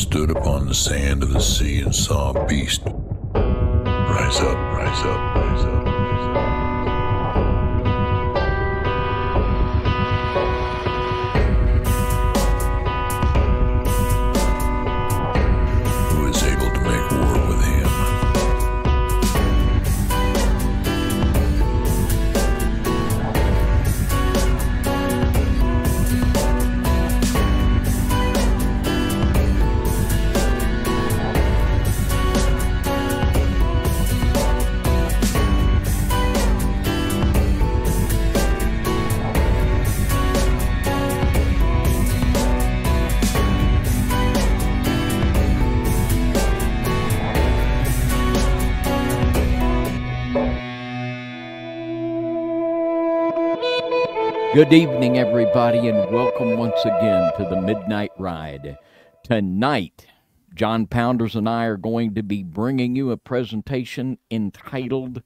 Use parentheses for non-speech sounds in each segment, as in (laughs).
stood upon the sand of the sea and saw a beast. Rise up, rise up, rise up, Good evening, everybody, and welcome once again to the Midnight Ride. Tonight, Jon Pounders and I are going to be bringing you a presentation entitled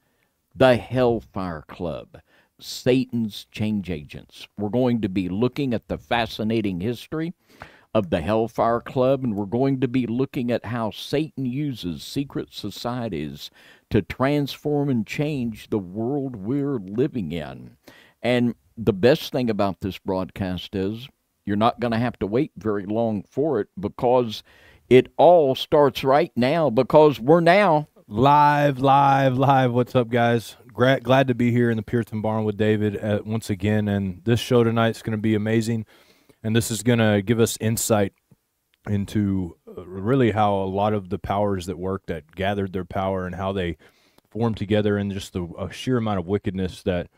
The Hellfire Club Satan's Change Agents. We're going to be looking at the fascinating history of the Hellfire Club, and we're going to be looking at how Satan uses secret societies to transform and change the world we're living in. And the best thing about this broadcast is you're not going to have to wait very long for it because it all starts right now because we're now Live, live, live. What's up, guys? Glad, to be here in the Puritan Barn with David uh, once again. And this show tonight is going to be amazing. And this is going to give us insight into uh, really how a lot of the powers that work that gathered their power and how they formed together and just the sheer amount of wickedness that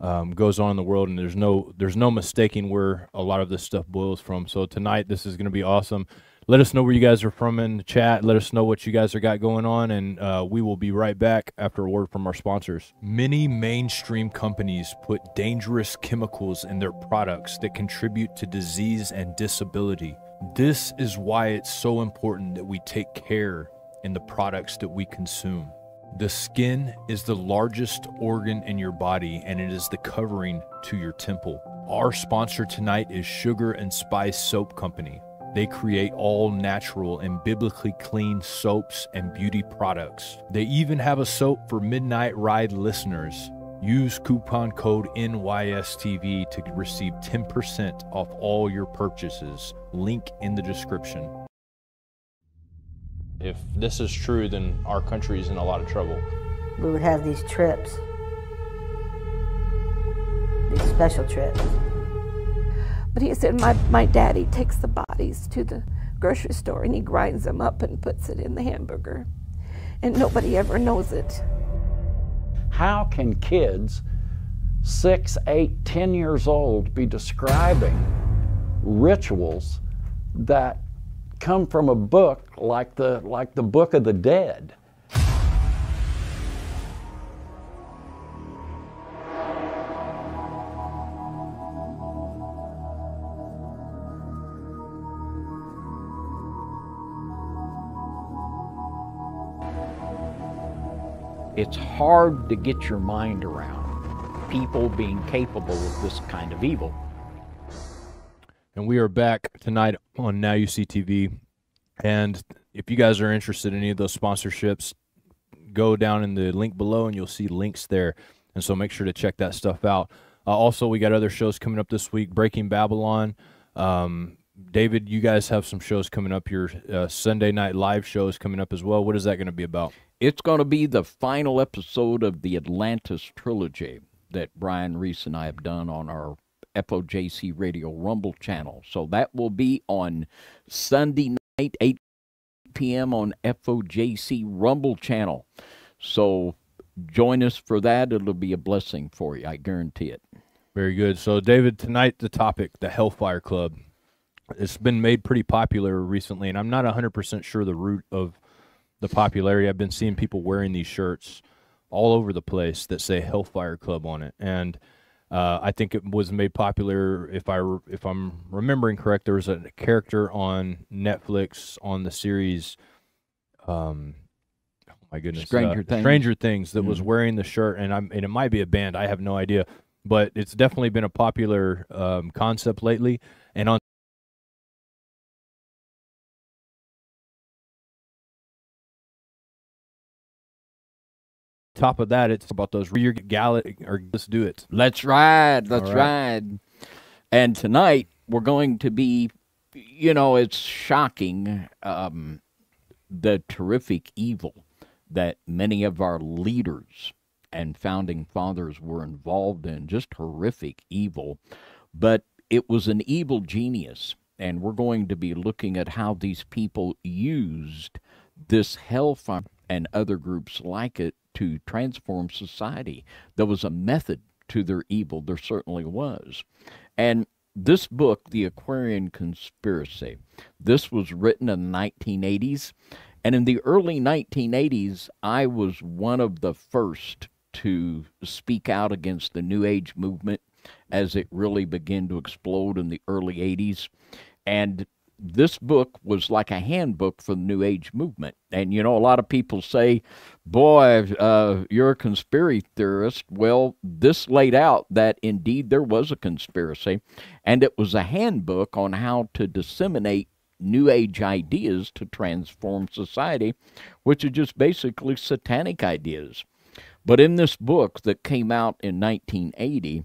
um, goes on in the world. And there's no there's no mistaking where a lot of this stuff boils from. So tonight, this is going to be awesome. Let us know where you guys are from in the chat. Let us know what you guys are got going on, and uh, we will be right back after a word from our sponsors. Many mainstream companies put dangerous chemicals in their products that contribute to disease and disability. This is why it's so important that we take care in the products that we consume. The skin is the largest organ in your body and it is the covering to your temple. Our sponsor tonight is Sugar and Spice Soap Company. They create all natural and biblically clean soaps and beauty products. They even have a soap for Midnight Ride listeners. Use coupon code NYSTV to receive 10% off all your purchases. Link in the description. If this is true, then our country is in a lot of trouble. we would have these trips, these special trips. But he said, my, my daddy takes the bodies to the grocery store and he grinds them up and puts it in the hamburger. And nobody ever knows it. How can kids six, eight, ten years old be describing rituals that come from a book like the like the Book of the Dead? it's hard to get your mind around people being capable of this kind of evil. And we are back tonight on Now You See TV. And if you guys are interested in any of those sponsorships, go down in the link below and you'll see links there. And so make sure to check that stuff out. Uh, also, we got other shows coming up this week Breaking Babylon. Um, David, you guys have some shows coming up. Your uh, Sunday night live shows coming up as well. What is that going to be about? It's going to be the final episode of the Atlantis trilogy that Brian Reese and I have done on our FOJC Radio Rumble channel. So that will be on Sunday night, 8 p.m. on FOJC Rumble channel. So join us for that. It'll be a blessing for you. I guarantee it. Very good. So, David, tonight the topic, the Hellfire Club. It's been made pretty popular recently, and I'm not 100% sure the root of the popularity. I've been seeing people wearing these shirts all over the place that say Hellfire Club on it, and uh, I think it was made popular. If I if I'm remembering correct, there was a character on Netflix on the series. Um, oh my goodness, Stranger uh, Things. Stranger Things that was Mhm. wearing the shirt, and I'm and it might be a band. I have no idea, but it's definitely been a popular um, concept lately. And on top of that, it's about those rear gallop or let's do it. Let's ride. Let's right. ride. And tonight we're going to be, you know, it's shocking um, the terrific evil that many of our leaders and founding fathers were involved in. Just horrific evil. But it was an evil genius. And we're going to be looking at how these people used this hellfire and other groups like it to transform society. There was a method to their evil, there certainly was. And this book, The Aquarian Conspiracy, this was written in the 1980s. And in the early 1980s, I was one of the first to speak out against the New Age movement as it really began to explode in the early 80s. And this book was like a handbook for the New Age movement. And, you know, a lot of people say, boy, uh, you're a conspiracy theorist. Well, this laid out that indeed there was a conspiracy, and it was a handbook on how to disseminate New Age ideas to transform society, which are just basically satanic ideas. But in this book that came out in 1980,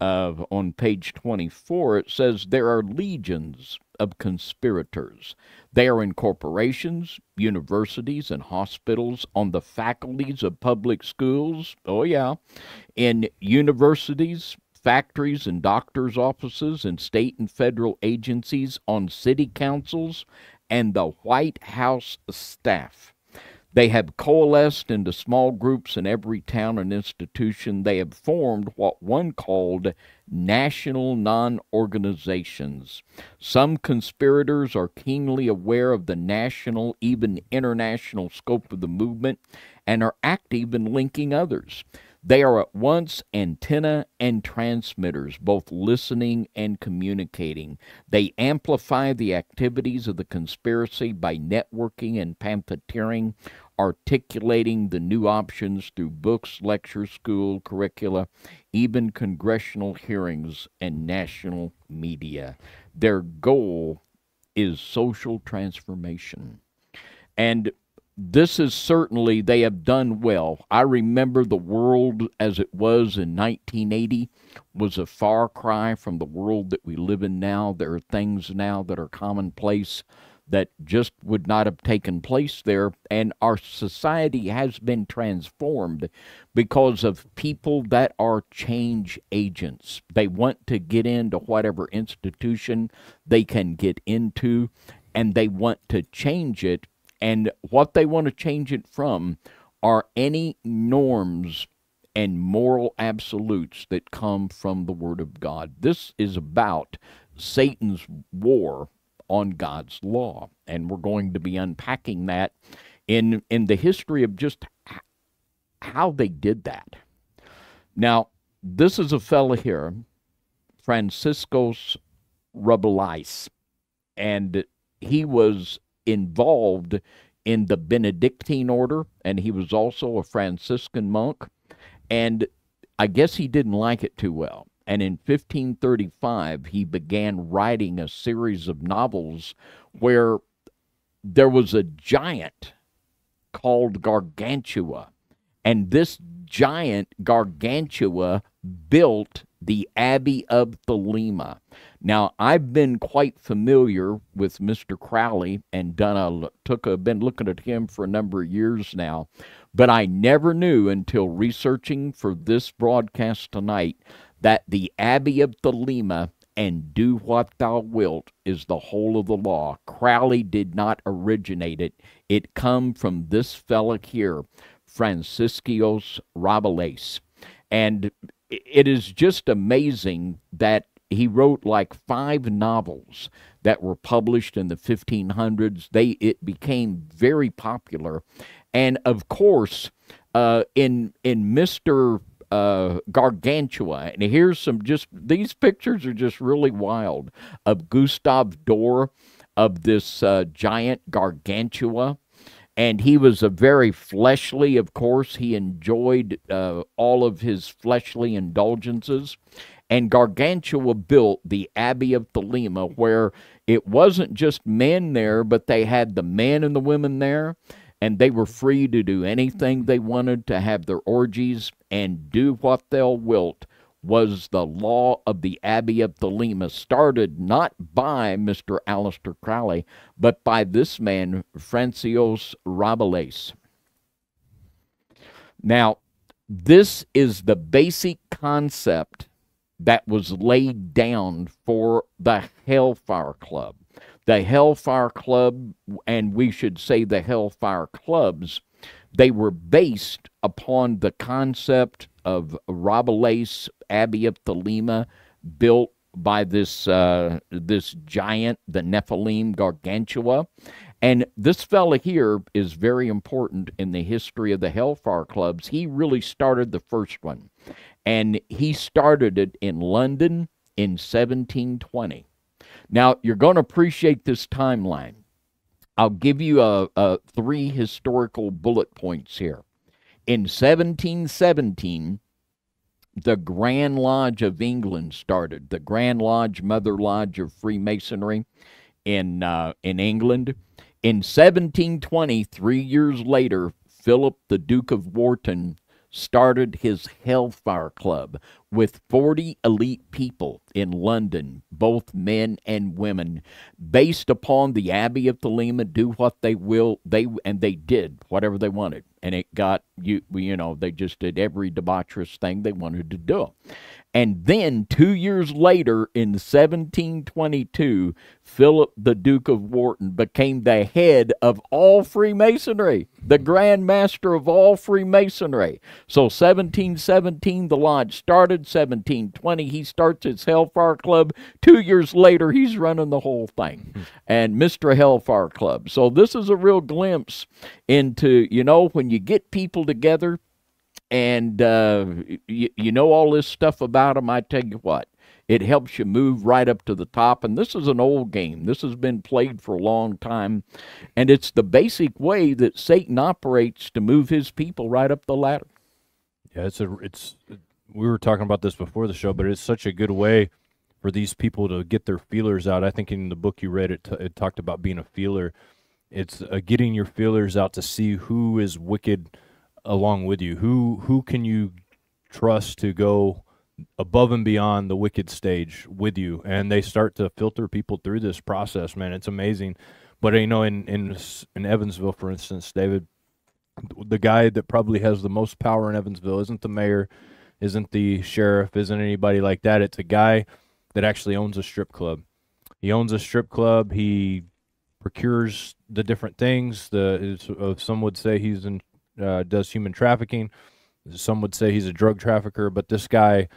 uh, on page 24, it says there are legions of conspirators. They are in corporations, universities, and hospitals, on the faculties of public schools. Oh, yeah. In universities, factories, and doctors' offices, and state and federal agencies, on city councils, and the White House staff. They have coalesced into small groups in every town and institution. They have formed what one called national non organizations. Some conspirators are keenly aware of the national, even international scope of the movement and are active in linking others. They are at once antenna and transmitters, both listening and communicating. They amplify the activities of the conspiracy by networking and pamphleteering, articulating the new options through books, lectures, school curricula, even congressional hearings and national media. Their goal is social transformation. And this is certainly, they have done well. I remember the world as it was in 1980 was a far cry from the world that we live in now. There are things now that are commonplace that just would not have taken place there. And our society has been transformed because of people that are change agents. They want to get into whatever institution they can get into, and they want to change it and what they want to change it from are any norms and moral absolutes that come from the Word of God. This is about Satan's war on God's law. And we're going to be unpacking that in, in the history of just how they did that. Now, this is a fellow here, Franciscos Rabelais, and he was involved in the Benedictine order, and he was also a Franciscan monk. And I guess he didn't like it too well. And in 1535, he began writing a series of novels where there was a giant called Gargantua. And this giant Gargantua built the Abbey of Thelema. Now, I've been quite familiar with Mr. Crowley and done a took a been looking at him for a number of years now, but I never knew until researching for this broadcast tonight that the Abbey of Thelema and do what thou wilt is the whole of the law. Crowley did not originate it. It come from this fella here, Franciscus Rabelais. And it is just amazing that he wrote like five novels that were published in the 1500s. They it became very popular, and of course, uh, in in Mister uh, Gargantua, and here's some just these pictures are just really wild of Gustav Dor, of this uh, giant Gargantua. And he was a very fleshly, of course. He enjoyed uh, all of his fleshly indulgences. And Gargantua built the Abbey of Thelema, where it wasn't just men there, but they had the men and the women there. and they were free to do anything they wanted, to have their orgies and do what they'll wilt, was the law of the Abbey of Thelema, started not by Mr. Aleister Crowley, but by this man, Francois Rabelais. Now, this is the basic concept that was laid down for the Hellfire Club. The Hellfire Club, and we should say the Hellfire Clubs, they were based upon the concept of Rabelais Abbey of Thelema, built by this uh, this giant, the Nephilim Gargantua. And this fella here is very important in the history of the Hellfire Clubs. He really started the first one and he started it in London in 1720. Now, you're going to appreciate this timeline. I'll give you a, a three historical bullet points here. In 1717, the Grand Lodge of England started, the Grand Lodge, Mother Lodge of Freemasonry in, uh, in England. In 1720, three years later, Philip, the Duke of Wharton, started his Hellfire Club with 40 elite people in London, both men and women, based upon the Abbey of Thelema, do what they will, they and they did whatever they wanted. And it got you you know, they just did every debaucherous thing they wanted to do. And then two years later, in 1722, Philip the Duke of Wharton became the head of all Freemasonry, the Grand Master of all Freemasonry. So 1717, the lodge started. 1720, he starts his Hellfire Club. Two years later, he's running the whole thing. And Mr. Hellfire Club. So this is a real glimpse into, you know, when you get people together and uh, you, you know all this stuff about them, I tell you what, it helps you move right up to the top. And this is an old game. This has been played for a long time. And it's the basic way that Satan operates to move his people right up the ladder. Yeah, it's a it's we were talking about this before the show, but it's such a good way for these people to get their feelers out. I think in the book you read it, t- it talked about being a feeler. It's uh, getting your feelers out to see who is wicked along with you. Who who can you trust to go above and beyond the wicked stage with you? And they start to filter people through this process. Man, it's amazing. But you know, in in in Evansville, for instance, David, the guy that probably has the most power in Evansville isn't the mayor, isn't the sheriff, isn't anybody like that. It's a guy that actually owns a strip club. He owns a strip club. He procures the different things. The uh, some would say he's in uh, does human trafficking. Some would say he's a drug trafficker, but this guy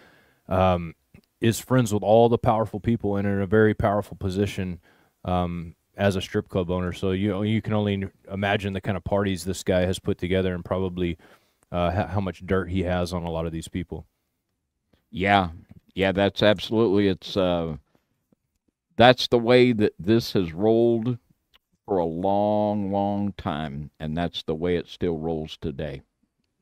um, is friends with all the powerful people and in a very powerful position um, as a strip club owner. So you you can only imagine the kind of parties this guy has put together and probably uh, how much dirt he has on a lot of these people. Yeah, yeah, that's absolutely it's. Uh, that's the way that this has rolled for a long, long time, and that's the way it still rolls today.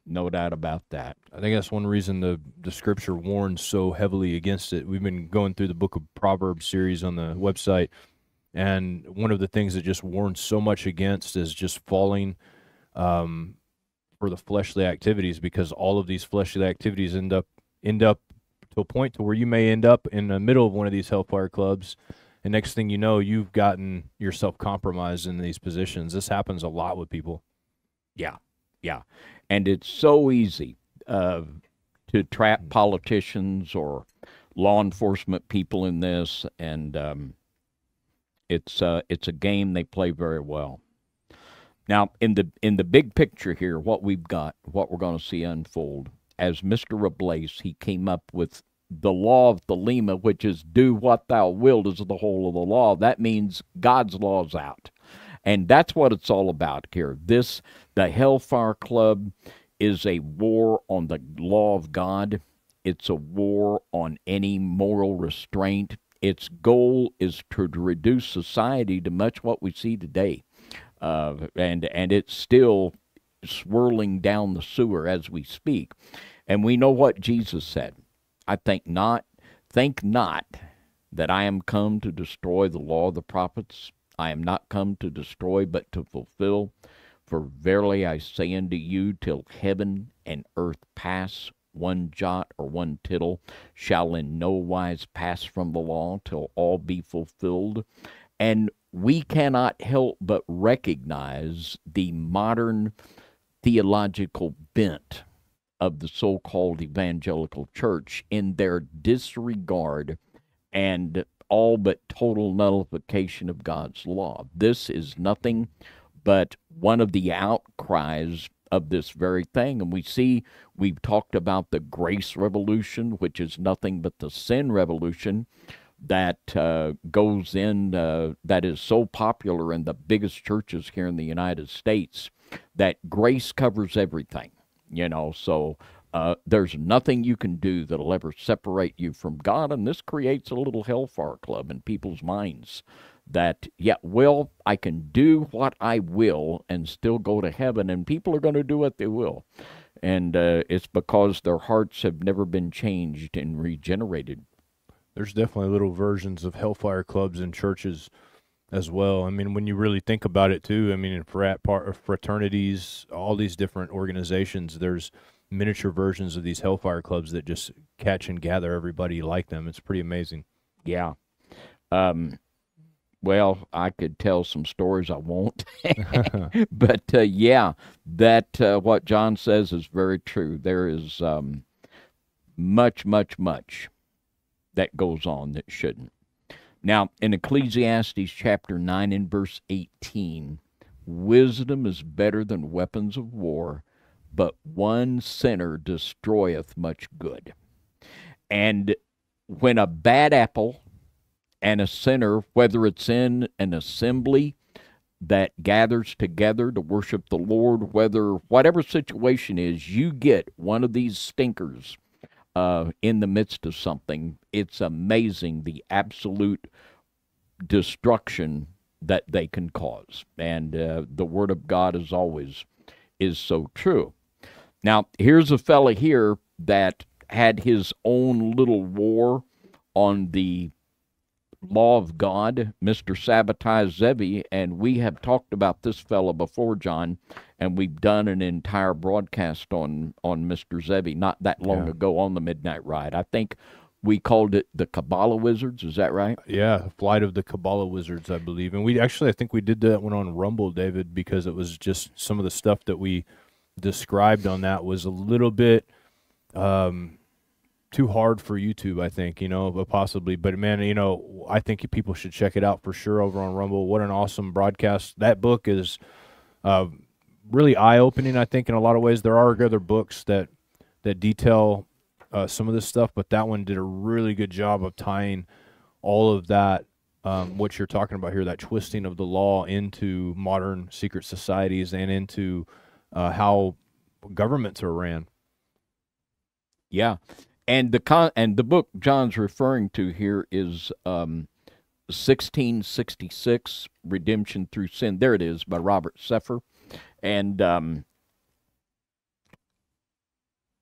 No doubt about that. I think that's one reason the the scripture warns so heavily against it. We've been going through the book of Proverbs series on the website, and one of the things that just warns so much against is just falling um, for the fleshly activities, because all of these fleshly activities end up end up to a point to where you may end up in the middle of one of these hellfire clubs. And next thing you know you've gotten yourself compromised in these positions. This happens a lot with people. Yeah. Yeah. And it's so easy uh, to trap mm. politicians or law enforcement people in this. And um, it's uh, it's a game they play very well now in the in the big picture here what we've got what we're going to see unfold as mr rabelais he came up with the law of Thelema, which is do what thou wilt, is the whole of the law. That means God's law's out. And that's what it's all about here. This, the Hellfire Club, is a war on the law of God. It's a war on any moral restraint. Its goal is to reduce society to much what we see today. Uh, and, and it's still swirling down the sewer as we speak. And we know what Jesus said I think not. Think not that I am come to destroy the law of the prophets. I am not come to destroy, but to fulfill. For verily I say unto you, till heaven and earth pass, one jot or one tittle shall in no wise pass from the law till all be fulfilled. And we cannot help but recognize the modern theological bent of the so called evangelical church in their disregard and all but total nullification of God's law. This is nothing but one of the outcries of this very thing. And we see, we've talked about the grace revolution, which is nothing but the sin revolution that uh, goes in, uh, that is so popular in the biggest churches here in the United States, that grace covers everything, you know. So uh, there's nothing you can do that'll ever separate you from God. And this creates a little hellfire club in people's minds that, yeah, well, I can do what I will and still go to heaven, and people are going to do what they will. And uh, it's because their hearts have never been changed and regenerated. There's definitely little versions of hellfire clubs in churches as well. I mean, when you really think about it, too, I mean, in frat part, fraternities, all these different organizations, there's miniature versions of these hellfire clubs that just catch and gather everybody like them. It's pretty amazing. Yeah. Um, well, I could tell some stories I won't. (laughs) but uh, yeah, that uh, what Jon says is very true. There is um, much, much, much that goes on that shouldn't. Now, in Ecclesiastes chapter 9 and verse 18, wisdom is better than weapons of war, but one sinner destroyeth much good. And when a bad apple and a sinner, whether it's in an assembly that gathers together to worship the Lord, whether whatever situation is, you get one of these stinkers uh, in the midst of something. It's amazing the absolute destruction that they can cause, and uh, the Word of God is always is so true. Now, here's a fella here that had his own little war on the law of God, Mr. Sabbatai Zevi, and we have talked about this fella before, Jon, and we've done an entire broadcast on on Mr. Zevi not that long yeah. ago on the Midnight Ride. I think we called it the Kabbalah Wizards. Is that right? Yeah, Flight of the Kabbalah Wizards, I believe. And we actually, I think we did that one on Rumble, David, because it was just some of the stuff that we described on that was a little bit um, too hard for YouTube, I think, you know, but possibly. But man, you know, I think people should check it out for sure over on Rumble. What an awesome broadcast. That book is uh, really eye opening, I think, in a lot of ways. There are other books that that detail uh, some of this stuff, but that one did a really good job of tying all of that, um, what you're talking about here, that twisting of the law into modern secret societies and into uh, how governments are ran. Yeah, and the con- and the book Jon's referring to here is um, 1666 Redemption Through Sin. There it is by Robert Sefer, and um,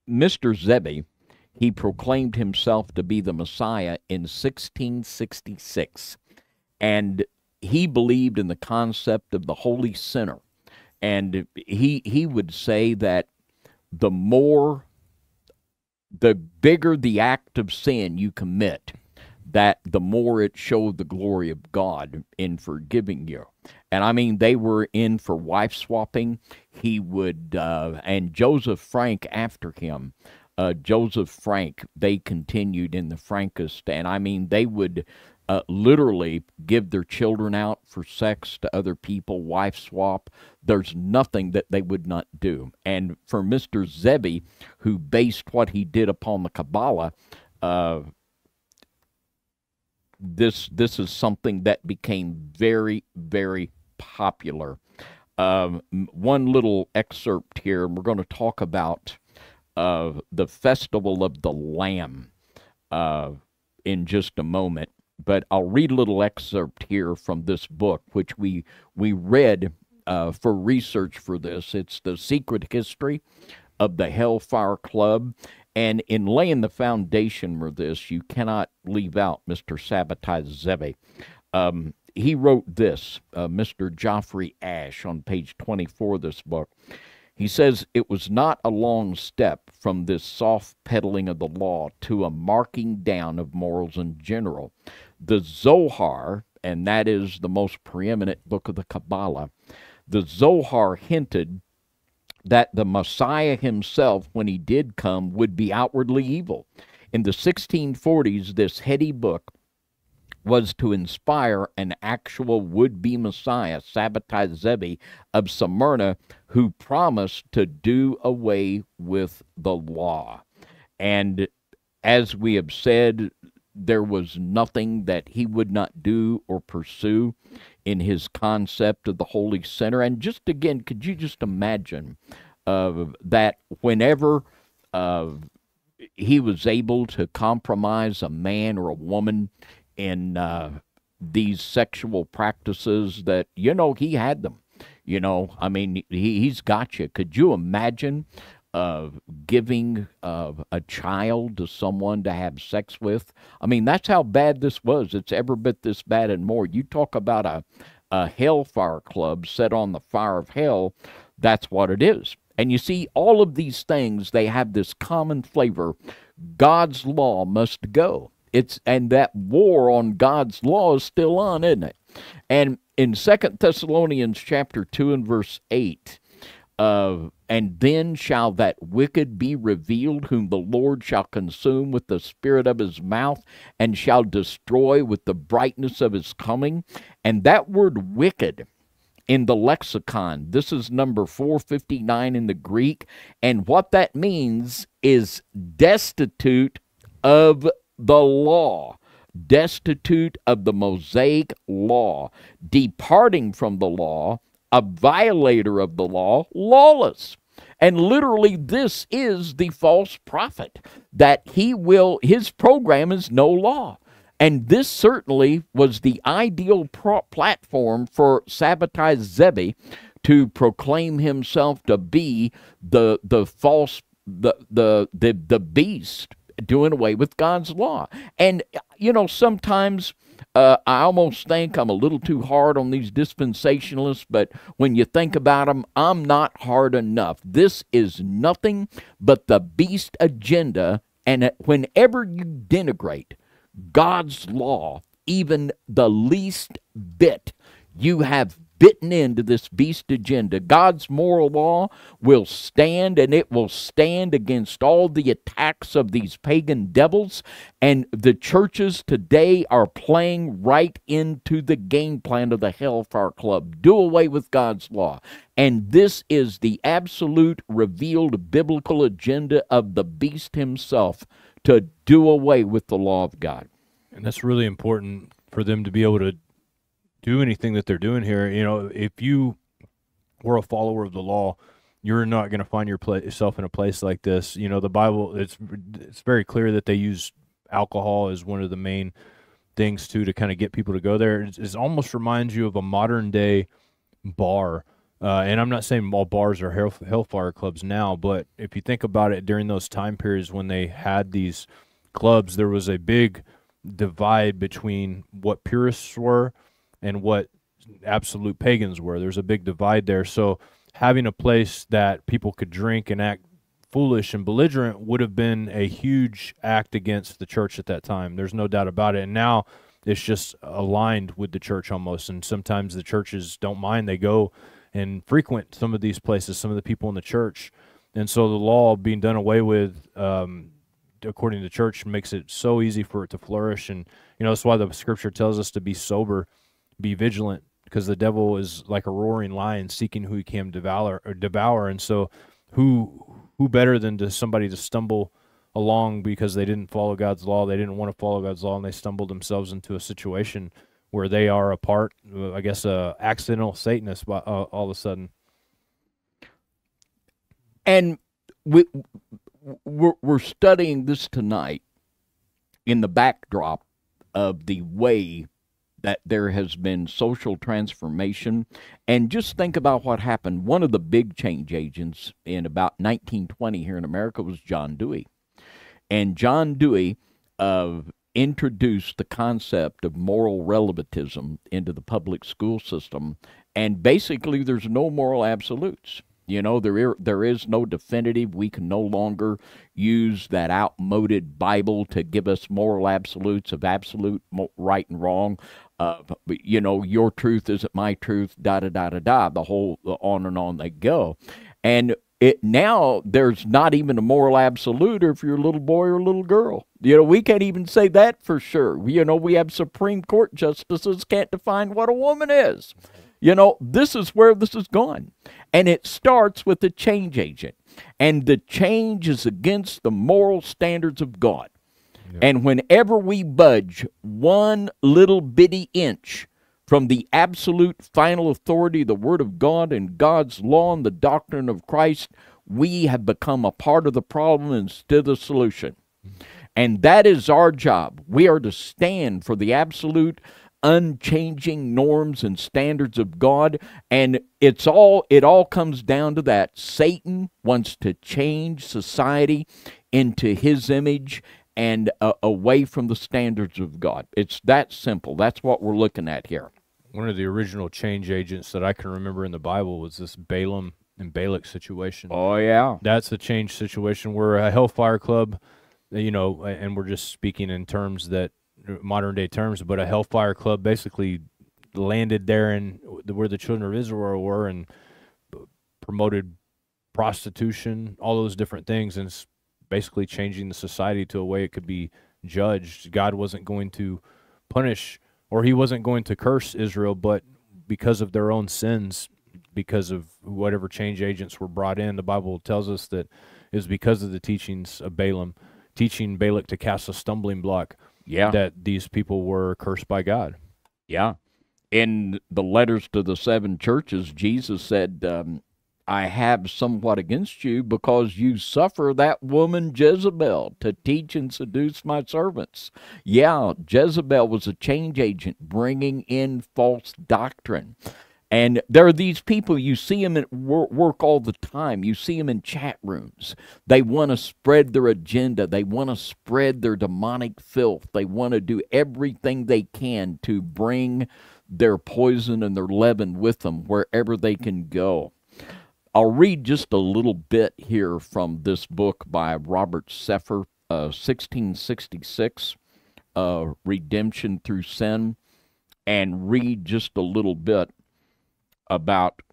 Mr. Zevi. He proclaimed himself to be the Messiah in 1666, and he believed in the concept of the holy sinner and he he would say that the more the bigger the act of sin you commit that the more it showed the glory of God in forgiving you. And I mean, they were in for wife swapping. He would, uh, and Joseph Frank after him, uh, Joseph Frank, they continued in the Frankist. And I mean, they would uh, literally give their children out for sex to other people, wife swap. There's nothing that they would not do. And for Mr. Zevi, who based what he did upon the Kabbalah, uh, this this is something that became very very popular. Um, one little excerpt here, and we're going to talk about uh, the festival of the Lamb uh, in just a moment but I'll read a little excerpt here from this book, which we we read uh, for research for this. It's the secret history of the Hellfire Club, and in laying the foundation for this, you cannot leave out Mr. Sabbatai Zevi. Um, he wrote this, uh, Mr. Geoffrey Ashe, on page 24 of this book. He says, It was not a long step from this soft peddling of the law to a marking down of morals in general. The Zohar, and that is the most preeminent book of the Kabbalah, the Zohar hinted that the Messiah himself, when he did come, would be outwardly evil. In the 1640s, this heady book was to inspire an actual would be Messiah, Sabbatai Zevi of Smyrna, who promised to do away with the law. And as we have said, there was nothing that he would not do or pursue in his concept of the Holy Sinner. And just again, could you just imagine uh, that whenever uh, he was able to compromise a man or a woman in uh, these sexual practices that you know he had them you know i mean he, he's got you could you imagine uh, giving a child to someone to have sex with. I mean that's how bad this was. It's ever bit this bad and more. You talk about a, a hellfire club set on the fire of hell that's what it is. And you see all of these things they have this common flavor. God's law must go. It's and that war on God's law is still on, isn't it? And in Second Thessalonians chapter two and verse eight, uh, and then shall that wicked be revealed, whom the Lord shall consume with the spirit of his mouth, and shall destroy with the brightness of his coming. And that word wicked in the lexicon, this is number 459 in the Greek, and what that means is destitute of the law, destitute of the Mosaic law, departing from the law, a violator of the law, lawless. And literally, this is the false prophet that he will, his program is no law. And this certainly was the ideal platform for Sabbatai Zevi to proclaim himself to be the the false the the the, the beast doing away with God's law. And, you know, sometimes uh, I almost think I'm a little too hard on these dispensationalists, but when you think about them, I'm not hard enough. This is nothing but the beast agenda. And whenever you denigrate God's law, even the least bit, you have bitten into this beast agenda. God's moral law will stand and it will stand against all the attacks of these pagan devils. And the churches today are playing right into the game plan of the Hellfire Club. Do away with God's law. And this is the absolute revealed biblical agenda of the beast himself to do away with the law of God. And that's really important for them to be able to do anything that they're doing here. You know, if you were a follower of the law, you're not going to find your yourself in a place like this. You know, the Bible it's it's very clear that they use alcohol as one of the main things too to kind of get people to go there. It, almost reminds you of a modern day bar. Uh, and I'm not saying all bars are hell, hellfire clubs now, but if you think about it, during those time periods when they had these clubs, there was a big divide between what purists were and what absolute pagans were. There's a big divide there. So having a place that people could drink and act foolish and belligerent would have been a huge act against the church at that time. There's no doubt about it. And now it's just aligned with the church almost. And sometimes the churches don't mind. They go and frequent some of these places, some of the people in the church. And so the law being done away with, um, according to the church, makes it so easy for it to flourish. And, you know, that's why the scripture tells us to be sober be vigilant because the devil is like a roaring lion seeking who he can devour or devour. And so who who better than to somebody to stumble along because they didn't follow God's law they didn't want to follow God's law and they stumbled themselves into a situation where they are a part I guess a accidental satanist uh, all of a sudden? And we we're, we're studying this tonight in the backdrop of the way that there has been social transformation. And just think about what happened. One of the big change agents in about 1920 here in America was John Dewey. And John Dewey, uh, introduced the concept of moral relativism into the public school system, and basically, there's no moral absolutes. You know, there there is no definitive. We can no longer use that outmoded Bible to give us moral absolutes of absolute right and wrong. Uh, you know, your truth isn't my truth. Da da da da da. The whole the on and on they go, and it now there's not even a moral absolute if you're a little boy or a little girl. You know, we can't even say that for sure. You know, we have Supreme Court justices can't define what a woman is. You know, this is where this is going. And it starts with the change agent. And the change is against the moral standards of God. And whenever we budge one little bitty inch from the absolute final authority, the Word of God and God's law and the doctrine of Christ, we have become a part of the problem instead of the solution. And that is our job. We are to stand for the absolute unchanging norms and standards of God and it's all it all comes down to that Satan wants to change society into his image and uh, away from the standards of God. It's that simple. That's what we're looking at here. One of the original change agents that I can remember in the Bible was this Balaam and Balak situation. Oh yeah. That's a change situation. Where a hellfire club you know and we're just speaking in terms that modern day terms, but a Hellfire Club basically landed there in where the children of Israel were and promoted prostitution, all those different things, and basically changing the society to a way it could be judged. God wasn't going to punish or he wasn't going to curse Israel, but because of their own sins, because of whatever change agents were brought in, the Bible tells us that it was because of the teachings of Balaam, teaching Balak to cast a stumbling block yeah. that these people were cursed by God. Yeah. In the letters to the seven churches, Jesus said, um, I have somewhat against you because you suffer that woman Jezebel to teach and seduce my servants. Yeah, Jezebel was a change agent bringing in false doctrine. And there are these people, you see them at work all the time. You see them in chat rooms. They want to spread their agenda. They want to spread their demonic filth. They want to do everything they can to bring their poison and their leaven with them wherever they can go. I'll read just a little bit here from this book by Robert Sefer, uh, 1666, uh, Redemption Through Sin, and read just a little bit about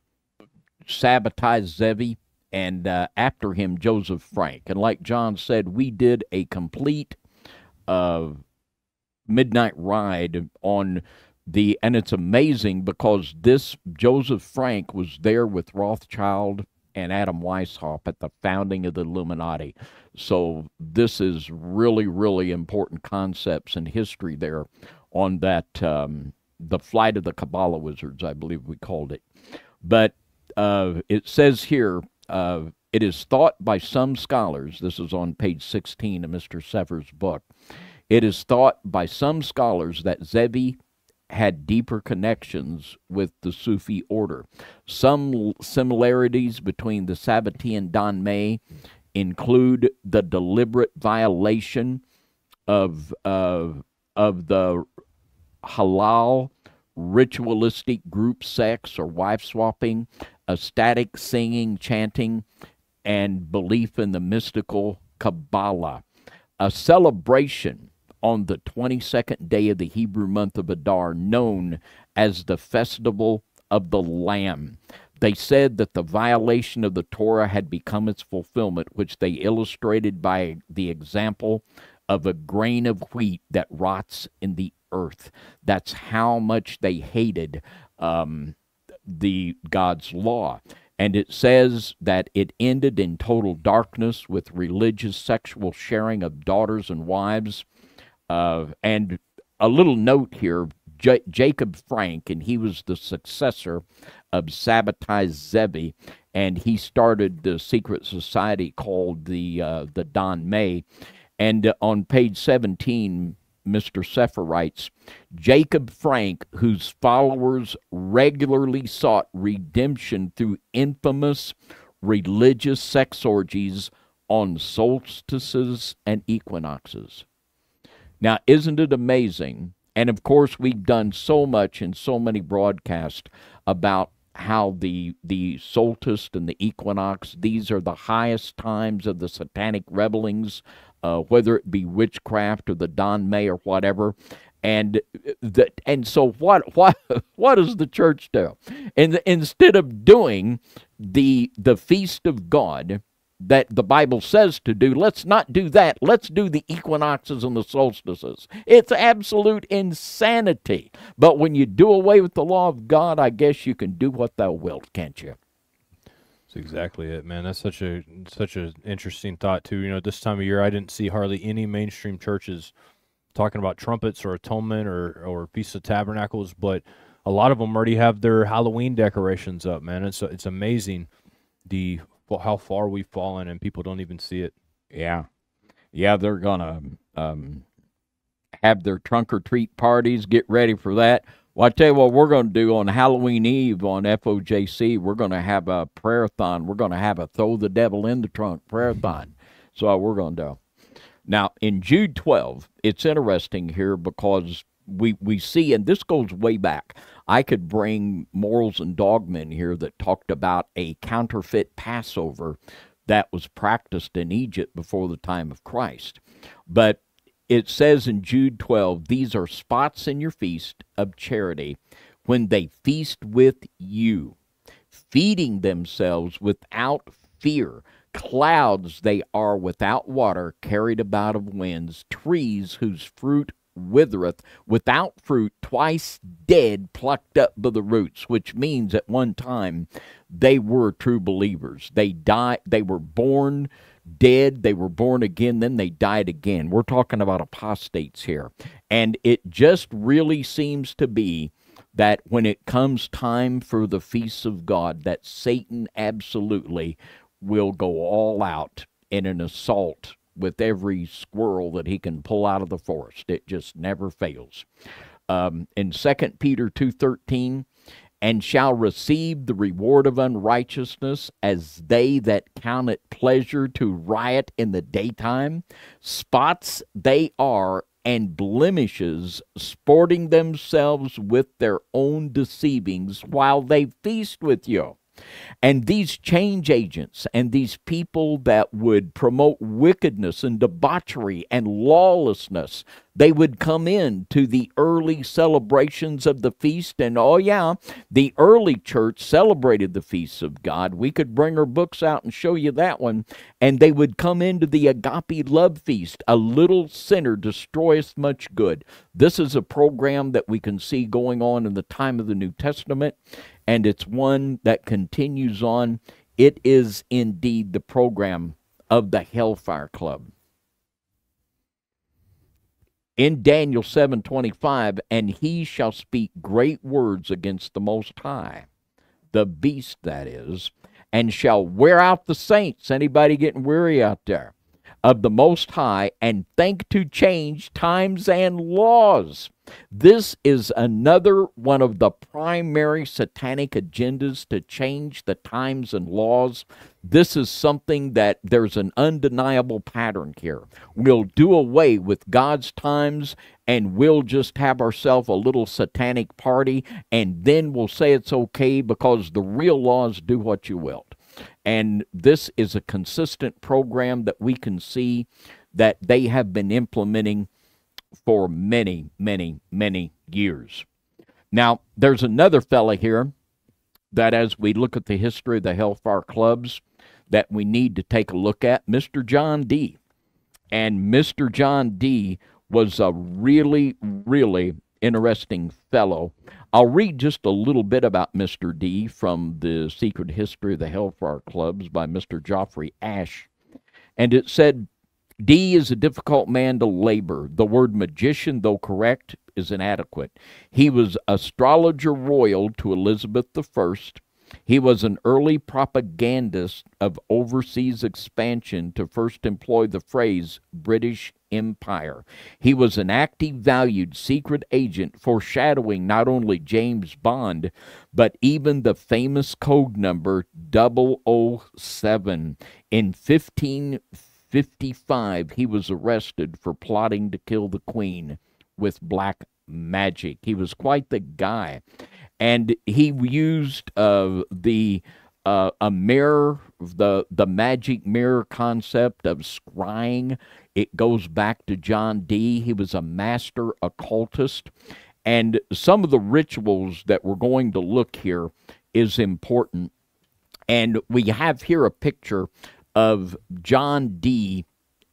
Sabbatai Zevi and uh, after him Joseph Frank. And like Jon said, we did a complete uh, midnight ride on the, and it's amazing because this Joseph Frank was there with Rothschild and Adam Weishaupt at the founding of the Illuminati. So this is really, really important concepts and history there on that um, the flight of the Kabbalah wizards, I believe we called it. But uh, it says here, uh, it is thought by some scholars, this is on page 16 of Mr. Sefer's book, it is thought by some scholars that Zevi had deeper connections with the Sufi order. Some similarities between the Sabbatai and Dönmeh include the deliberate violation of, uh, of the halal, ritualistic group sex or wife swapping, ecstatic singing, chanting, and belief in the mystical Kabbalah. A celebration on the 22nd day of the Hebrew month of Adar, known as the Festival of the Lamb. They said that the violation of the Torah had become its fulfillment, which they illustrated by the example of a grain of wheat that rots in the earth. That's how much they hated um, the God's law. And it says that it ended in total darkness with religious sexual sharing of daughters and wives. Uh, and a little note here J- Jacob Frank, and he was the successor of Sabbatai Zevi, and he started the secret society called the uh, the Dönmeh. And uh, on page 17, Mr. Sefer writes Jacob Frank, whose followers regularly sought redemption through infamous religious sex orgies on solstices and equinoxes. Now, isn't it amazing? And of course, we've done so much in so many broadcasts about how the the solstice and the equinox these are the highest times of the satanic revelings uh, whether it be witchcraft or the Dönmeh or whatever and the, and so what (laughs) what what does the church do and instead of doing the the feast of god that the bible says to do let's not do that. Let's do the equinoxes and the solstices. It's absolute insanity. But when you do away with the law of god i guess you can do what thou wilt can't you? That's exactly it man. That's such a such an interesting thought too. You know this time of year i didn't see hardly any mainstream churches talking about trumpets or atonement or or Feast of Tabernacles, but a lot of them already have their Halloween decorations up, man. It's it's amazing the how far we've fallen and people don't even see it. Yeah, yeah, they're gonna um, have their trunk or treat parties. Get ready for that. Well, I tell you what, we're going to do on Halloween Eve on FOJC. We're going to have a prayer-thon. We're going to have a throw the devil in the trunk prayer-thon. So we're going to do. Now, in Jude 12, it's interesting here because we, we see, and this goes way back. I could bring Morals and Dogma here that talked about a counterfeit Passover that was practiced in Egypt before the time of Christ. But it says in Jude 12, these are spots in your feast of charity when they feast with you, feeding themselves without fear Clouds they are without water, carried about of winds, trees whose fruit withereth, without fruit, twice dead, plucked up by the roots, which means at one time they were true believers. They died, they were born dead, they were born again, then they died again. We're talking about apostates here. And it just really seems to be that when it comes time for the feasts of God, that Satan absolutely will go all out in an assault with every squirrel that he can pull out of the forest. It just never fails. Um, in 2 Peter 2.13, and shall receive the reward of unrighteousness as they that count it pleasure to riot in the daytime. Spots they are and blemishes, sporting themselves with their own deceivings while they feast with you. And these change agents and these people that would promote wickedness and debauchery and lawlessness, they would come in to the early celebrations of the feast. And oh, yeah, the early church celebrated the feasts of God. We could bring our books out and show you that one. And they would come into the agape love feast. A little sinner destroyeth much good. This is a program that we can see going on in the time of the New Testament and it's one that continues on. It is indeed the program of the Hellfire Club. In Daniel 7:25, and he shall speak great words against the most high, the beast that is, and shall wear out the saints. Anybody getting weary out there? Of the most high, and think to change times and laws this is another one of the primary satanic agendas to change the times and laws. This is something that there's an undeniable pattern here. We'll do away with God's times and we'll just have ourselves a little satanic party and then we'll say it's okay because the real laws do what you will. And this is a consistent program that we can see that they have been implementing for many, many, many years. Now, there's another fella here that, as we look at the history of the Hellfire Clubs, that we need to take a look at Mr. John Dee. And Mr. John Dee was a really, really interesting fellow. I'll read just a little bit about Mr. Dee from The Secret History of the Hellfire Clubs by Mr. Geoffrey Ashe. And it said, Dee is a difficult man to labor. The word magician, though correct, is inadequate. He was astrologer royal to Elizabeth I. He was an early propagandist of overseas expansion to first employ the phrase British Empire. He was an active, valued secret agent foreshadowing not only James Bond, but even the famous code number 007 in 1555, he was arrested for plotting to kill the queen with black magic. He was quite the guy. And he used uh, the uh, a mirror, the the magic mirror concept of scrying. It goes back to John Dee. He was a master occultist, and some of the rituals that we're going to look here is important. And we have here a picture of John Dee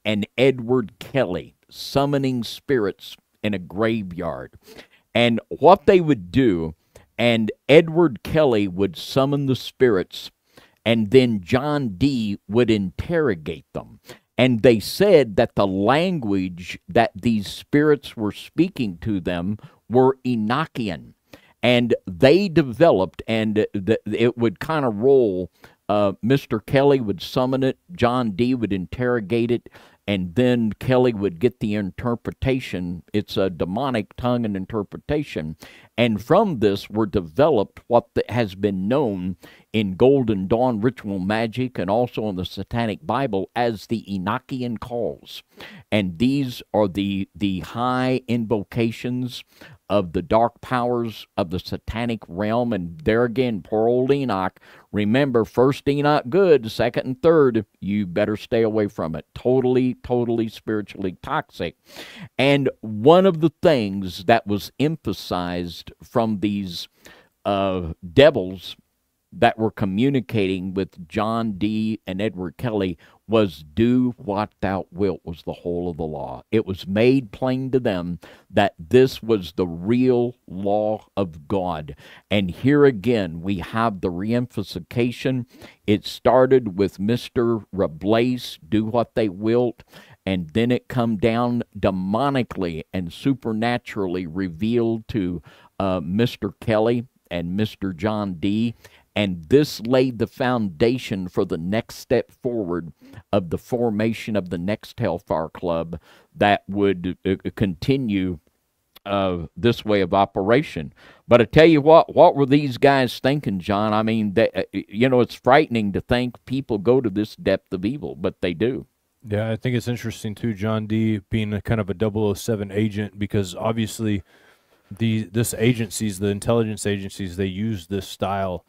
and Edward Kelly summoning spirits in a graveyard. And what they would do and Edward Kelly would summon the spirits, and then John Dee would interrogate them. And they said that the language that these spirits were speaking to them were Enochian. And they developed, and it would kind of roll. Uh, Mr. Kelly would summon it, John Dee would interrogate it, and then Kelly would get the interpretation. It's a demonic tongue and interpretation. And from this were developed what has been known in Golden Dawn ritual magic and also in the Satanic Bible as the Enochian calls. And these are the, the high invocations of the dark powers of the satanic realm. And there again, poor old Enoch. Remember, first Enoch good, second and third, you better stay away from it. Totally, totally spiritually toxic. And one of the things that was emphasized from these uh, devils that were communicating with John Dee. and Edward Kelly was do what thou wilt was the whole of the law. It was made plain to them that this was the real law of God. And here again we have the reemphasification. It started with Mr. Rabelais, do what they wilt, and then it come down demonically and supernaturally revealed to uh, Mr. Kelly and Mr. John Dee and this laid the foundation for the next step forward of the formation of the next Hellfire Club that would uh, continue uh, this way of operation. But I tell you what, what were these guys thinking, John? I mean, they, uh, you know, it's frightening to think people go to this depth of evil, but they do. Yeah, I think it's interesting too, John Dee. being a kind of a 007 agent because obviously the this agencies, the intelligence agencies, they use this style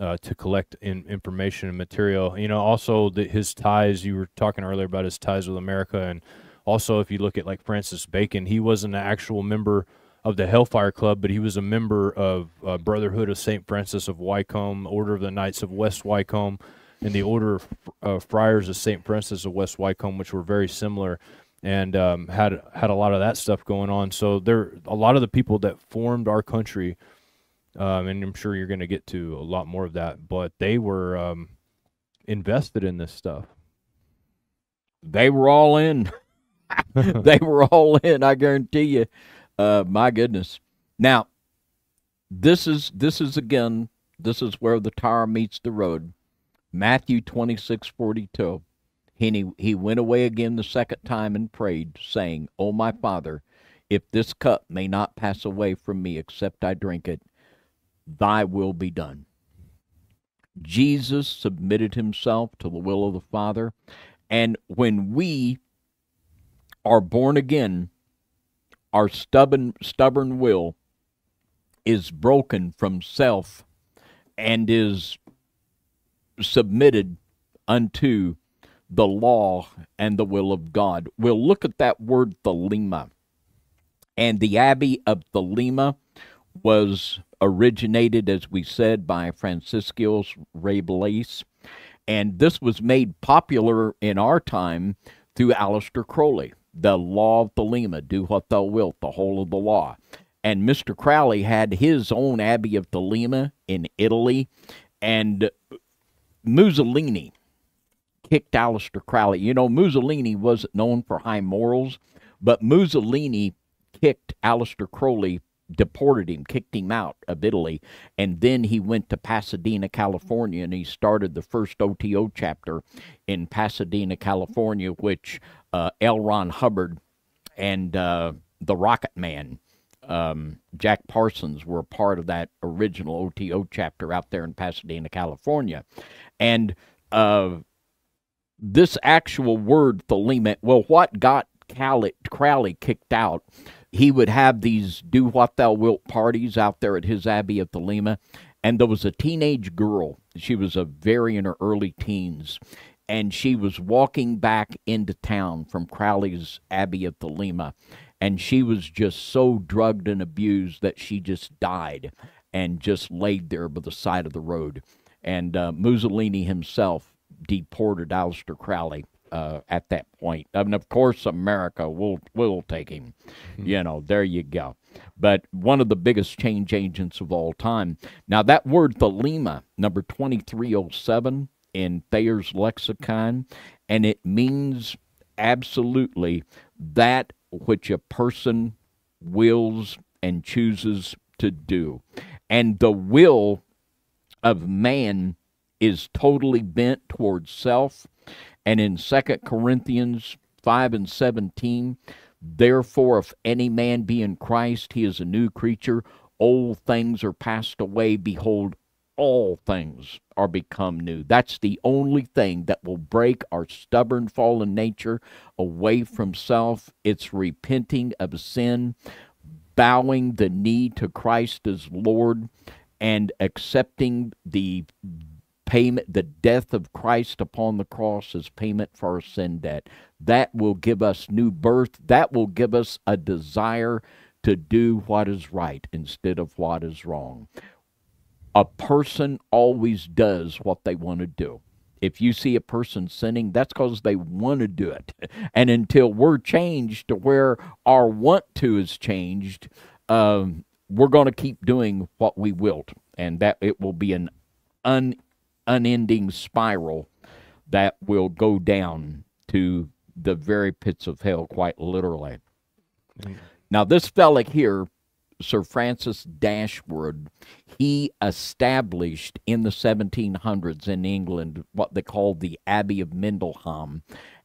uh, to collect in, information and material. You know, also the, his ties. You were talking earlier about his ties with America, and also if you look at like Francis Bacon, he wasn't an actual member of the Hellfire Club, but he was a member of uh, Brotherhood of Saint Francis of Wycombe, Order of the Knights of West Wycombe, and the Order of uh, Friars of Saint Francis of West Wycombe, which were very similar and um, had had a lot of that stuff going on. So there, a lot of the people that formed our country um, and I'm sure you're going to get to a lot more of that. But they were um, invested in this stuff. They were all in. (laughs) they were all in. I guarantee you. Uh, my goodness. Now, this is this is again. This is where the tire meets the road. Matthew twenty six forty two. He, he went away again the second time and prayed, saying, O my Father, if this cup may not pass away from me except I drink it, thy will be done. Jesus submitted himself to the will of the Father. And when we are born again, our stubborn, stubborn will is broken from self and is submitted unto the law and the will of God. We'll look at that word Thelema. And the Abbey of Thelema was originated, as we said, by Franciscus Rabelais, and this was made popular in our time through Aleister Crowley, the law of Thelema, do what thou wilt, the whole of the law. And Mr. Crowley had his own Abbey of Thelema in Italy, and Mussolini kicked Aleister Crowley. You know, Mussolini wasn't known for high morals, but Mussolini kicked Aleister Crowley deported him, kicked him out of Italy, and then he went to Pasadena, California, and he started the first OTO chapter in Pasadena, California, which uh, L. Ron Hubbard and uh, the Rocket Man, um, Jack Parsons, were part of that original OTO chapter out there in Pasadena, California, and uh, this actual word Thelema, well, what got Crowley, Crowley kicked out, he would have these do what thou wilt parties out there at his abbey of Thelema. And there was a teenage girl. She was a very in her early teens. And she was walking back into town from Crowley's Abbey of Thelema. And she was just so drugged and abused that she just died and just laid there by the side of the road. And uh, Mussolini himself deported Aleister Crowley uh, at that point. Mean, of course, America will will take him. You know, there you go. But one of the biggest change agents of all time. Now, that word Thelema, number 2307 in Thayer's lexicon, and it means absolutely that which a person wills and chooses to do. And the will of man is totally bent towards self. And in 2 Corinthians 5 and 17, therefore, if any man be in Christ, he is a new creature. Old things are passed away. Behold, all things are become new. That's the only thing that will break our stubborn fallen nature away from self. It's repenting of sin, bowing the knee to Christ as Lord, and accepting the payment, the death of Christ upon the cross as payment for our sin debt. That will give us new birth. That will give us a desire to do what is right instead of what is wrong. A person always does what they want to do. If you see a person sinning, that's because they want to do it. (laughs) And until we're changed to where our want to is changed, um, we're going to keep doing what we wilt, and that it will be an un, unending spiral that will go down to the very pits of hell, quite literally. Now, this fella here, Sir Francis Dashwood, he established in the 1700s in England what they called the Abbey of Medmenham.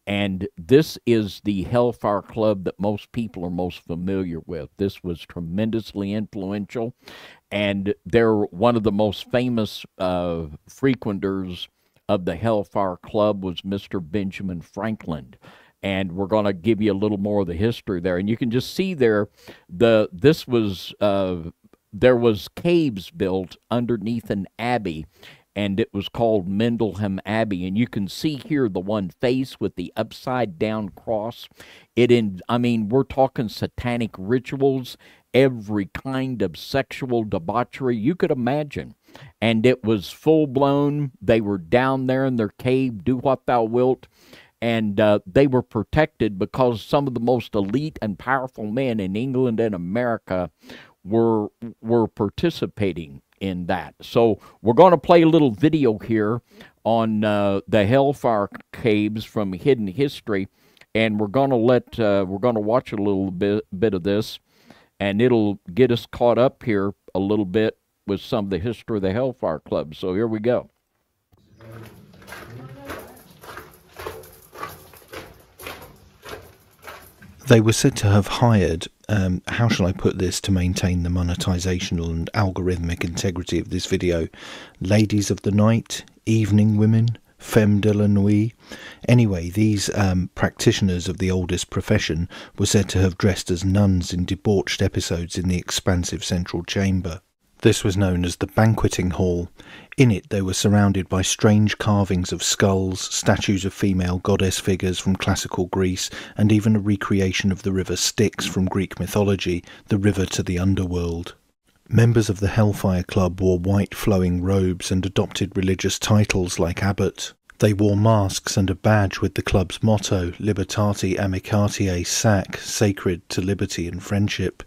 And this is the Hellfire Club that most people are most familiar with. This was tremendously influential, and they're one of the most famous uh, frequenters of the Hellfire Club was Mr. Benjamin Franklin. And we're going to give you a little more of the history there, and you can just see there the this was uh, there was caves built underneath an abbey and it was called Medmenham Abbey. And you can see here the one face with the upside down cross. It in I mean, we're talking satanic rituals, every kind of sexual debauchery you could imagine. And it was full blown. They were down there in their cave, do what thou wilt. And uh, they were protected because some of the most elite and powerful men in England and America were were participating in that. So we're going to play a little video here on uh, the Hellfire Caves from Hidden History, and we're going to let uh, we're going to watch a little bit bit of this, and it'll get us caught up here a little bit with some of the history of the Hellfire Club. So here we go. They were said to have hired, um, how shall I put this to maintain the monetizational and algorithmic integrity of this video, ladies of the night, evening women, femme de la nuit. Anyway, these um, practitioners of the oldest profession were said to have dressed as nuns in debauched episodes in the expansive central chamber. This was known as the banqueting hall. In it, they were surrounded by strange carvings of skulls, statues of female goddess figures from classical Greece, and even a recreation of the river Styx from Greek mythology, the river to the underworld. Members of the Hellfire Club wore white flowing robes and adopted religious titles like abbot. They wore masks and a badge with the club's motto, Libertate Amicitiae Sac, sacred to liberty and friendship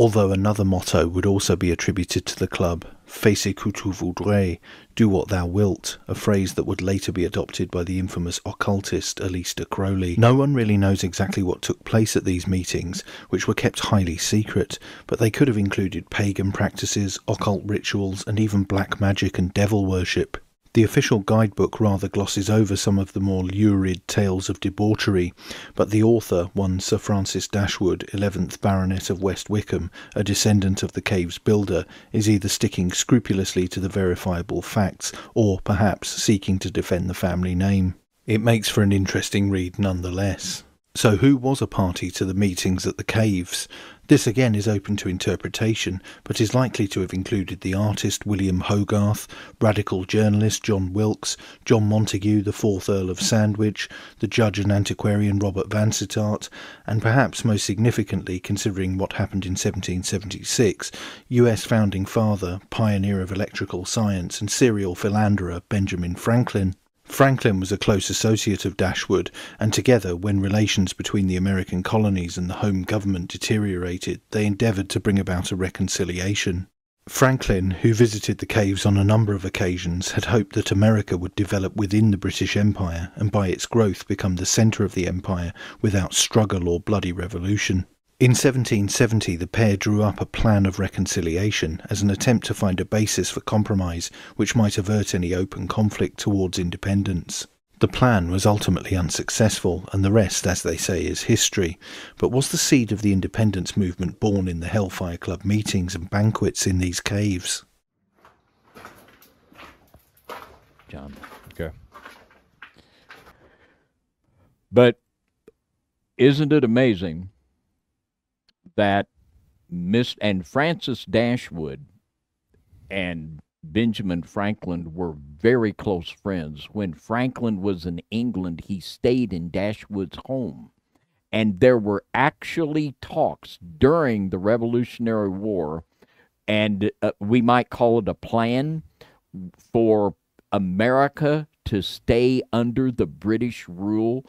although another motto would also be attributed to the club, Fais ce que tu voudrais, do what thou wilt, a phrase that would later be adopted by the infamous occultist Aleister Crowley. No one really knows exactly what took place at these meetings, which were kept highly secret, but they could have included pagan practices, occult rituals, and even black magic and devil worship. The official guidebook rather glosses over some of the more lurid tales of debauchery, but the author, one Sir Francis Dashwood, 11th Baronet of West Wycombe, a descendant of the cave's builder, is either sticking scrupulously to the verifiable facts or perhaps seeking to defend the family name. It makes for an interesting read nonetheless. So, who was a party to the meetings at the caves? This again is open to interpretation, but is likely to have included the artist William Hogarth, radical journalist John Wilkes, John Montagu, the fourth Earl of Sandwich, the judge and antiquarian Robert Vansittart, and perhaps most significantly, considering what happened in 1776, US founding father, pioneer of electrical science, and serial philanderer Benjamin Franklin. Franklin was a close associate of Dashwood, and together, when relations between the American colonies and the home government deteriorated, they endeavoured to bring about a reconciliation. Franklin, who visited the caves on a number of occasions, had hoped that America would develop within the British Empire and by its growth become the centre of the empire without struggle or bloody revolution. In 1770, the pair drew up a plan of reconciliation as an attempt to find a basis for compromise which might avert any open conflict towards independence. The plan was ultimately unsuccessful, and the rest, as they say, is history. But was the seed of the independence movement born in the Hellfire Club meetings and banquets in these caves? John. Okay. But isn't it amazing that Miss and Francis Dashwood and Benjamin Franklin were very close friends. When Franklin was in England, he stayed in Dashwood's home. And there were actually talks during the Revolutionary War, and uh, we might call it a plan for America to stay under the British rule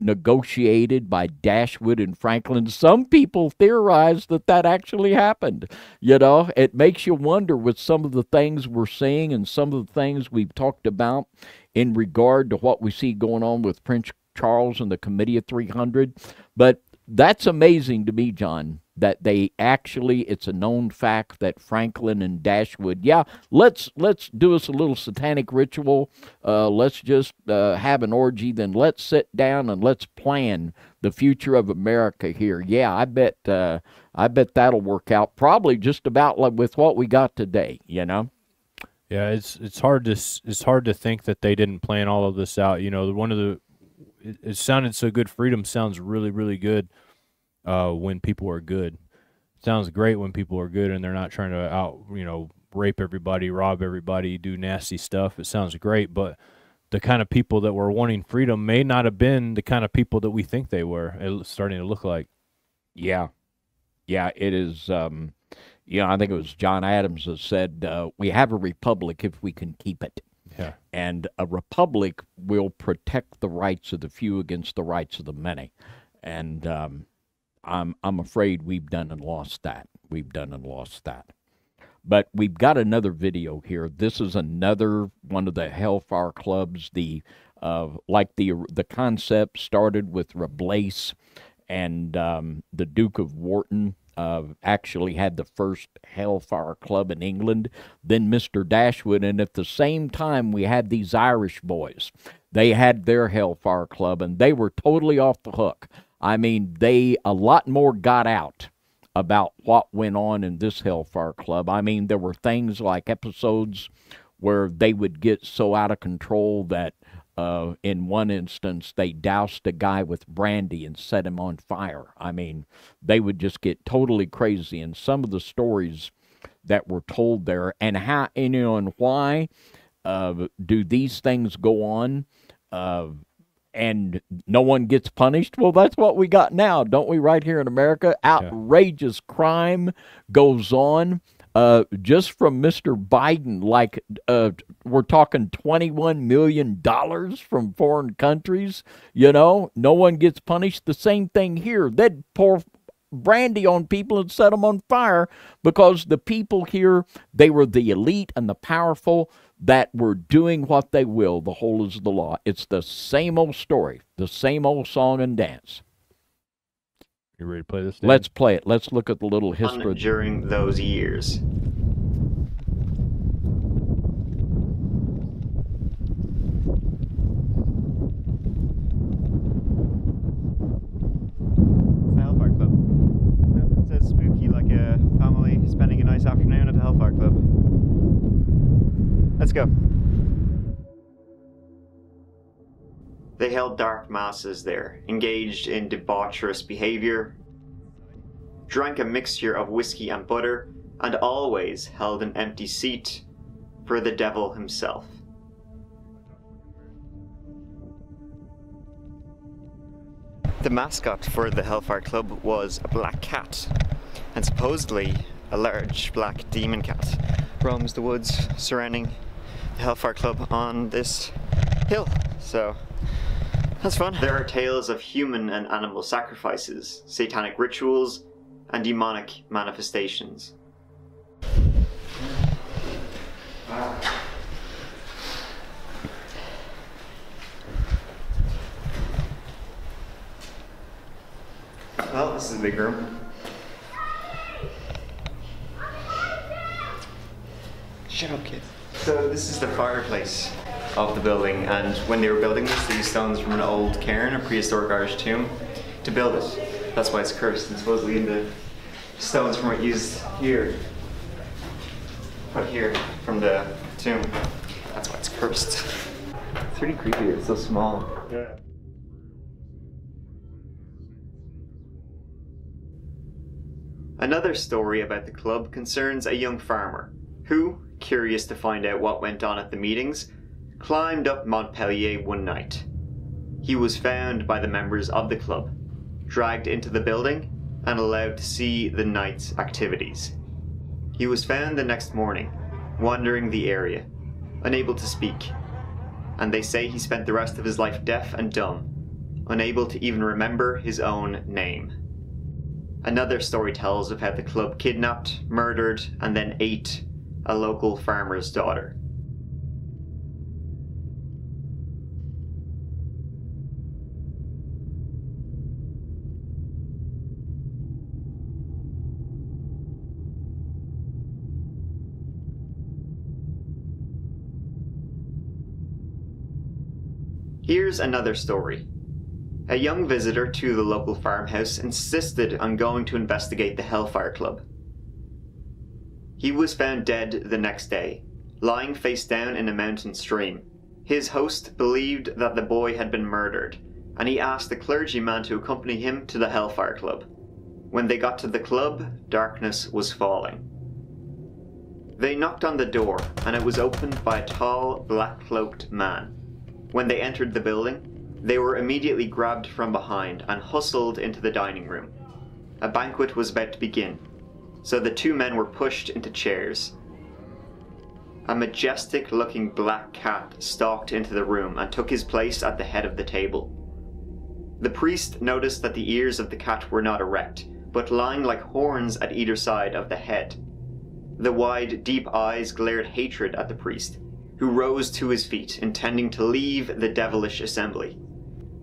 negotiated by Dashwood and Franklin. Some people theorize that that actually happened. You know, it makes you wonder with some of the things we're seeing and some of the things we've talked about in regard to what we see going on with Prince Charles and the Committee of 300. But that's amazing to me, John, that they actually it's a known fact that Franklin and Dashwood, yeah, let's let's do us a little satanic ritual. Uh, let's just uh, have an orgy. Then let's sit down and let's plan the future of America here. Yeah, I bet uh, I bet that'll work out. Probably just about like with what we got today. You know. Yeah, it's it's hard to it's hard to think that they didn't plan all of this out. You know, one of the it, it sounded so good. Freedom sounds really really good uh, when people are good. sounds great when people are good and they're not trying to out you know rape everybody, rob everybody, do nasty stuff. It sounds great, but the kind of people that were wanting freedom may not have been the kind of people that we think they were. It's starting to look like. Yeah, yeah, it is. Um, you know, I think it was John Adams that said, uh, "We have a republic if we can keep it." Yeah. And a republic will protect the rights of the few against the rights of the many. And um, I'm I'm afraid we've done and lost that. We've done and lost that. But we've got another video here. This is another one of the Hellfire clubs. The uh, like the the concept started with Rabelais and um, the Duke of Wharton. Uh, actually had the first Hellfire Club in England, then Mr. Dashwood, and at the same time we had these Irish boys. They had their Hellfire Club, and they were totally off the hook. I mean, they a lot more got out about what went on in this Hellfire Club. I mean, there were things like episodes where they would get so out of control that uh, in one instance they doused a guy with brandy and set him on fire. I mean, they would just get totally crazy. And some of the stories that were told there, and how, and, you know, and why uh, do these things go on? Uh, and no one gets punished. Well, that's what we got now, don't we, right here in America? Outrageous yeah. crime goes on. Uh, just from Mr. Biden, like uh, we're talking $21 million from foreign countries. You know, no one gets punished. The same thing here. They'd pour brandy on people and set them on fire because the people here, they were the elite and the powerful that were doing what they will. The whole is the law. It's the same old story, the same old song and dance. You ready to play this? Let's play it. Let's look at the little history during those years. Hellfire Club. It's spooky, like a family spending a nice afternoon at the Hellfire Club. Let's go. They held dark masses there, engaged in debaucherous behavior, drank a mixture of whiskey and butter, and always held an empty seat for the devil himself. The mascot for the Hellfire Club was a black cat, and supposedly a large black demon cat roams the woods surrounding the Hellfire Club on this hill. So that's fun. There are tales of human and animal sacrifices, satanic rituals, and demonic manifestations. Well, this is a big room. Shut up, kid. So this is the fireplace of the building, and when they were building this, they used stones from an old cairn, a prehistoric Irish tomb, to build it. That's why it's cursed, and supposedly in the stones from what used here, put here from the tomb. That's why it's cursed. It's pretty creepy. It's so small. Yeah. Another story about the club concerns a young farmer who, curious to find out what went on at the meetings, climbed up Montpelier one night. He was found by the members of the club, dragged into the building, and allowed to see the night's activities. He was found the next morning, wandering the area, unable to speak, and they say he spent the rest of his life deaf and dumb, unable to even remember his own name. Another story tells of how the club kidnapped, murdered, and then ate a local farmer's daughter. Here's another story. A young visitor to the local farmhouse insisted on going to investigate the Hellfire Club. He was found dead the next day, lying face down in a mountain stream. His host believed that the boy had been murdered, and he asked the clergyman to accompany him to the Hellfire Club. When they got to the club, darkness was falling. They knocked on the door, and it was opened by a tall, black cloaked man. When they entered the building, they were immediately grabbed from behind and hustled into the dining room. A banquet was about to begin, so the two men were pushed into chairs. A majestic looking black cat stalked into the room and took his place at the head of the table. The priest noticed that the ears of the cat were not erect, but lying like horns at either side of the head. The wide, deep eyes glared hatred at the priest, who rose to his feet, intending to leave the devilish assembly.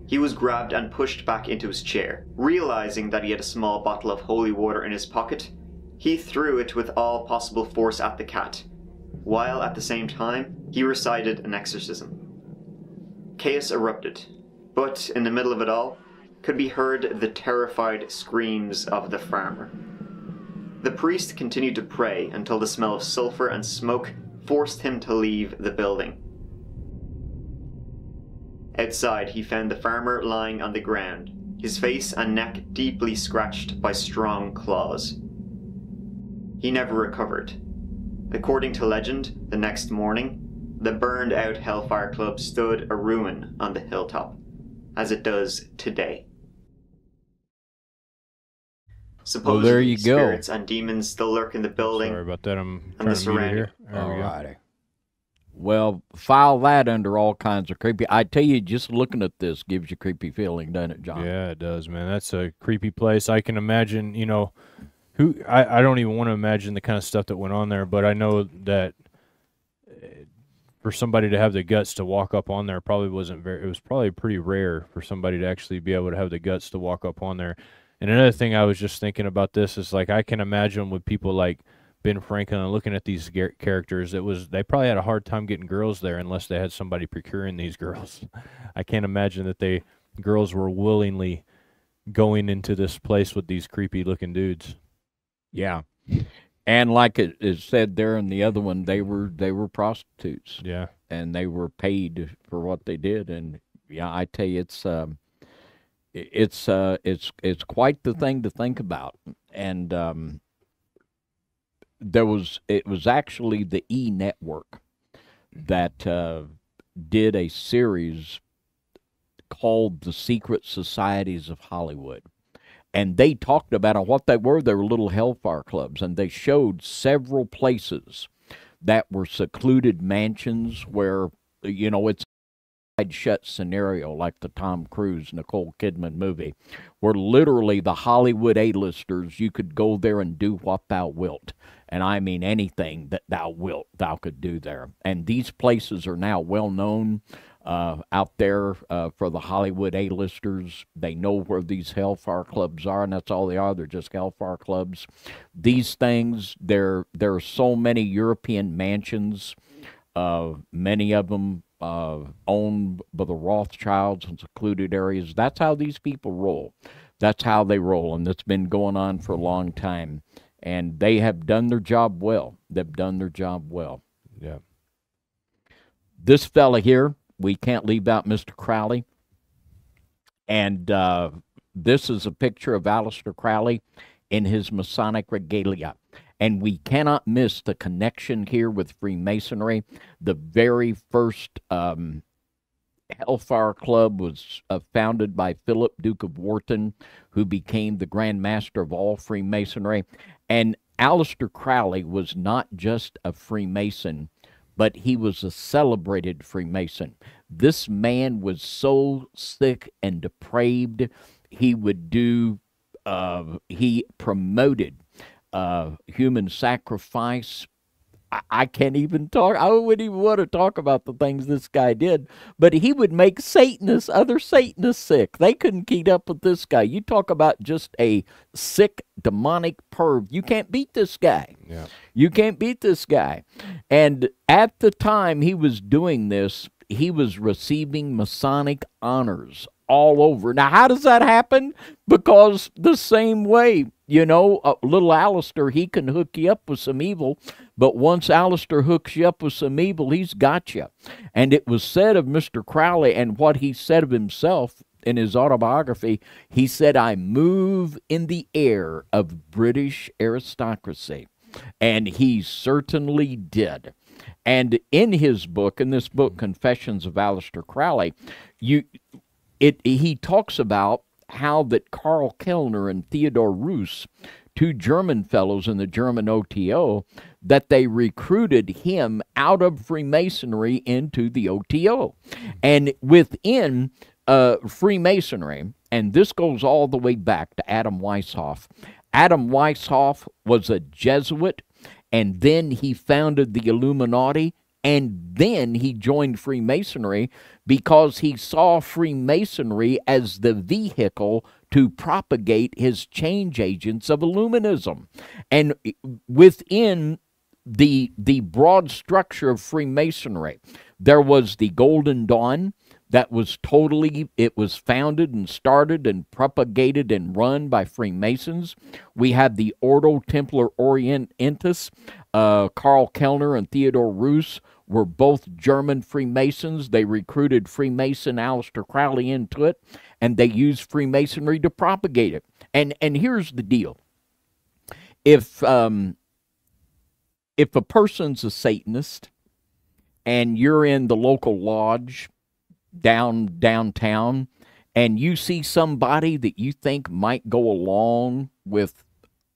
He was grabbed and pushed back into his chair. Realizing that he had a small bottle of holy water in his pocket, he threw it with all possible force at the cat, while at the same time he recited an exorcism. Chaos erupted, but in the middle of it all could be heard the terrified screams of the farmer. The priest continued to pray until the smell of sulfur and smoke forced him to leave the building. Outside, he found the farmer lying on the ground, his face and neck deeply scratched by strong claws. He never recovered. According to legend, the next morning, the burned out Hellfire Club stood a ruin on the hilltop, as it does today. Supposedly, there you go. spirits and demons still lurk in the building. Sorry about that. I'm And the trying to mute it here. surrounding- There we go. Alrighty. Well, file that under all kinds of creepy. I tell you, just looking at this gives you creepy feeling, doesn't it, John? Yeah, it does, man. That's a creepy place. I can imagine, you know, who I, I don't even want to imagine the kind of stuff that went on there, but I know that uh, for somebody to have the guts to walk up on there probably wasn't very it was probably pretty rare for somebody to actually be able to have the guts to walk up on there. And another thing I was just thinking about this is like I can imagine with people like Ben Franklin looking at these characters, it was they probably had a hard time getting girls there unless they had somebody procuring these girls. (laughs) I can't imagine that they girls were willingly going into this place with these creepy looking dudes. Yeah. And like it is said there in the other one, they were they were prostitutes Yeah. and they were paid for what they did. And Yeah, I tell you, it's um, it's uh, it's it's quite the thing to think about, and um, there was it was actually the E Network that uh, did a series called "The Secret Societies of Hollywood." And they talked about what they were. They were little hellfire clubs, and they showed several places that were secluded mansions where, you know, it's wide shut scenario like the Tom Cruise Nicole Kidman movie, where literally the Hollywood A-listers you could go there and do what thou wilt, and I mean anything that thou wilt thou could do there. And these places are now well known uh, out there uh, for the Hollywood A-listers. They know where these hellfire clubs are, and that's all they are. They're just hellfire clubs. These things, there there are so many European mansions. Uh, many of them uh, owned by the Rothschilds in secluded areas. That's how these people roll. That's how they roll, and it's been going on for a long time. And they have done their job well. They've done their job well. Yeah. This fella here, we can't leave out Mr. Crowley. And uh, this is a picture of Aleister Crowley in his Masonic regalia. And we cannot miss the connection here with Freemasonry. The very first um, Hellfire Club was uh, founded by Philip, Duke of Wharton, who became the Grand Master of all Freemasonry. And Aleister Crowley was not just a Freemason, but he was a celebrated Freemason. This man was so sick and depraved, he would do, uh, he promoted uh, human sacrifice. I, I can't even talk. I wouldn't even want to talk about the things this guy did, but he would make Satanists, other Satanists sick. They couldn't keep up with this guy. You talk about just a sick, demonic perv. You can't beat this guy. Yeah. You can't beat this guy. And at the time he was doing this, he was receiving Masonic honors all over. Now, how does that happen? Because the same way, you know, uh, little Aleister, he can hook you up with some evil, but once Aleister hooks you up with some evil, he's got you. And it was said of Mr. Crowley and what he said of himself in his autobiography, he said, I move in the air of British aristocracy. And he certainly did. And in his book, in this book, Confessions of Aleister Crowley, you it he talks about how that Karl Kellner and Theodore Roos, two German fellows in the German OTO, that they recruited him out of Freemasonry into the OTO. And within uh, Freemasonry, and this goes all the way back to Adam Weishaupt. Adam Weishaupt was a Jesuit, and then he founded the Illuminati, and then he joined Freemasonry because he saw Freemasonry as the vehicle to propagate his change agents of Illuminism. And within the the broad structure of Freemasonry, there was the Golden Dawn that was totally it was founded and started and propagated and run by Freemasons. We had the Ordo Templar Orientis. Uh, Karl Kellner and Theodore Roos were both German Freemasons. They recruited Freemason Aleister Crowley into it, and they used Freemasonry to propagate it. And and here's the deal: if um, if a person's a Satanist and you're in the local lodge down downtown and you see somebody that you think might go along with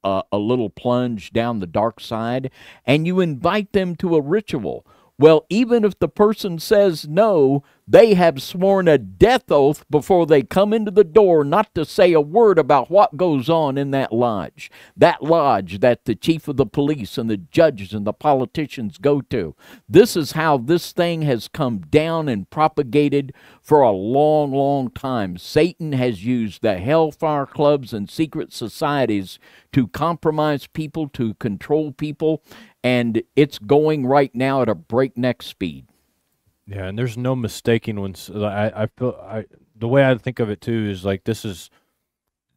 a, a little plunge down the dark side and you invite them to a ritual well, even if the person says no, they have sworn a death oath before they come into the door not to say a word about what goes on in that lodge. That lodge that the chief of the police and the judges and the politicians go to. This is how this thing has come down and propagated for a long, long time. Satan has used the hellfire clubs and secret societies to compromise people, to control people, and it's going right now at a breakneck speed. Yeah, and there's no mistaking when I I feel I the way I think of it too is like this is,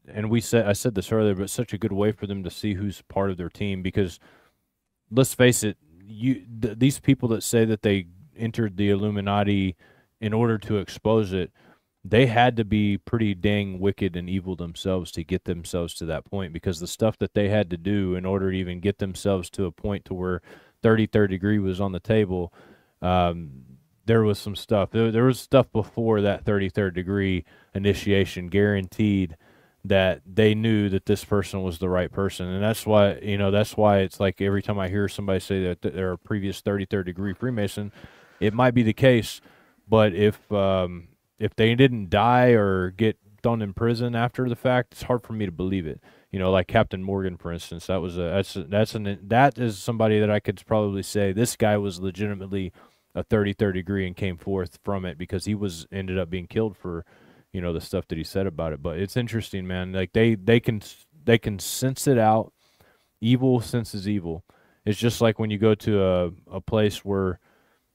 and we said I said this earlier, but such a good way for them to see who's part of their team because let's face it, you th- these people that say that they entered the Illuminati in order to expose it, they had to be pretty dang wicked and evil themselves to get themselves to that point because the stuff that they had to do in order to even get themselves to a point to where 33rd degree was on the table um, there was some stuff. There, there was stuff before that 33rd degree initiation guaranteed that they knew that this person was the right person. And that's why you know that's why it's like every time i hear somebody say that they're a previous 33rd degree freemason it might be the case. But if um, if they didn't die or get thrown in prison after the fact, it's hard for me to believe it. You know, like Captain Morgan, for instance, that was a that's a, that's an that is somebody that I could probably say this guy was legitimately a 33rd degree and came forth from it because he was ended up being killed for you know the stuff that he said about it. But it's interesting, man. Like they they can they can sense it out. Evil senses evil. It's just like when you go to a a place where,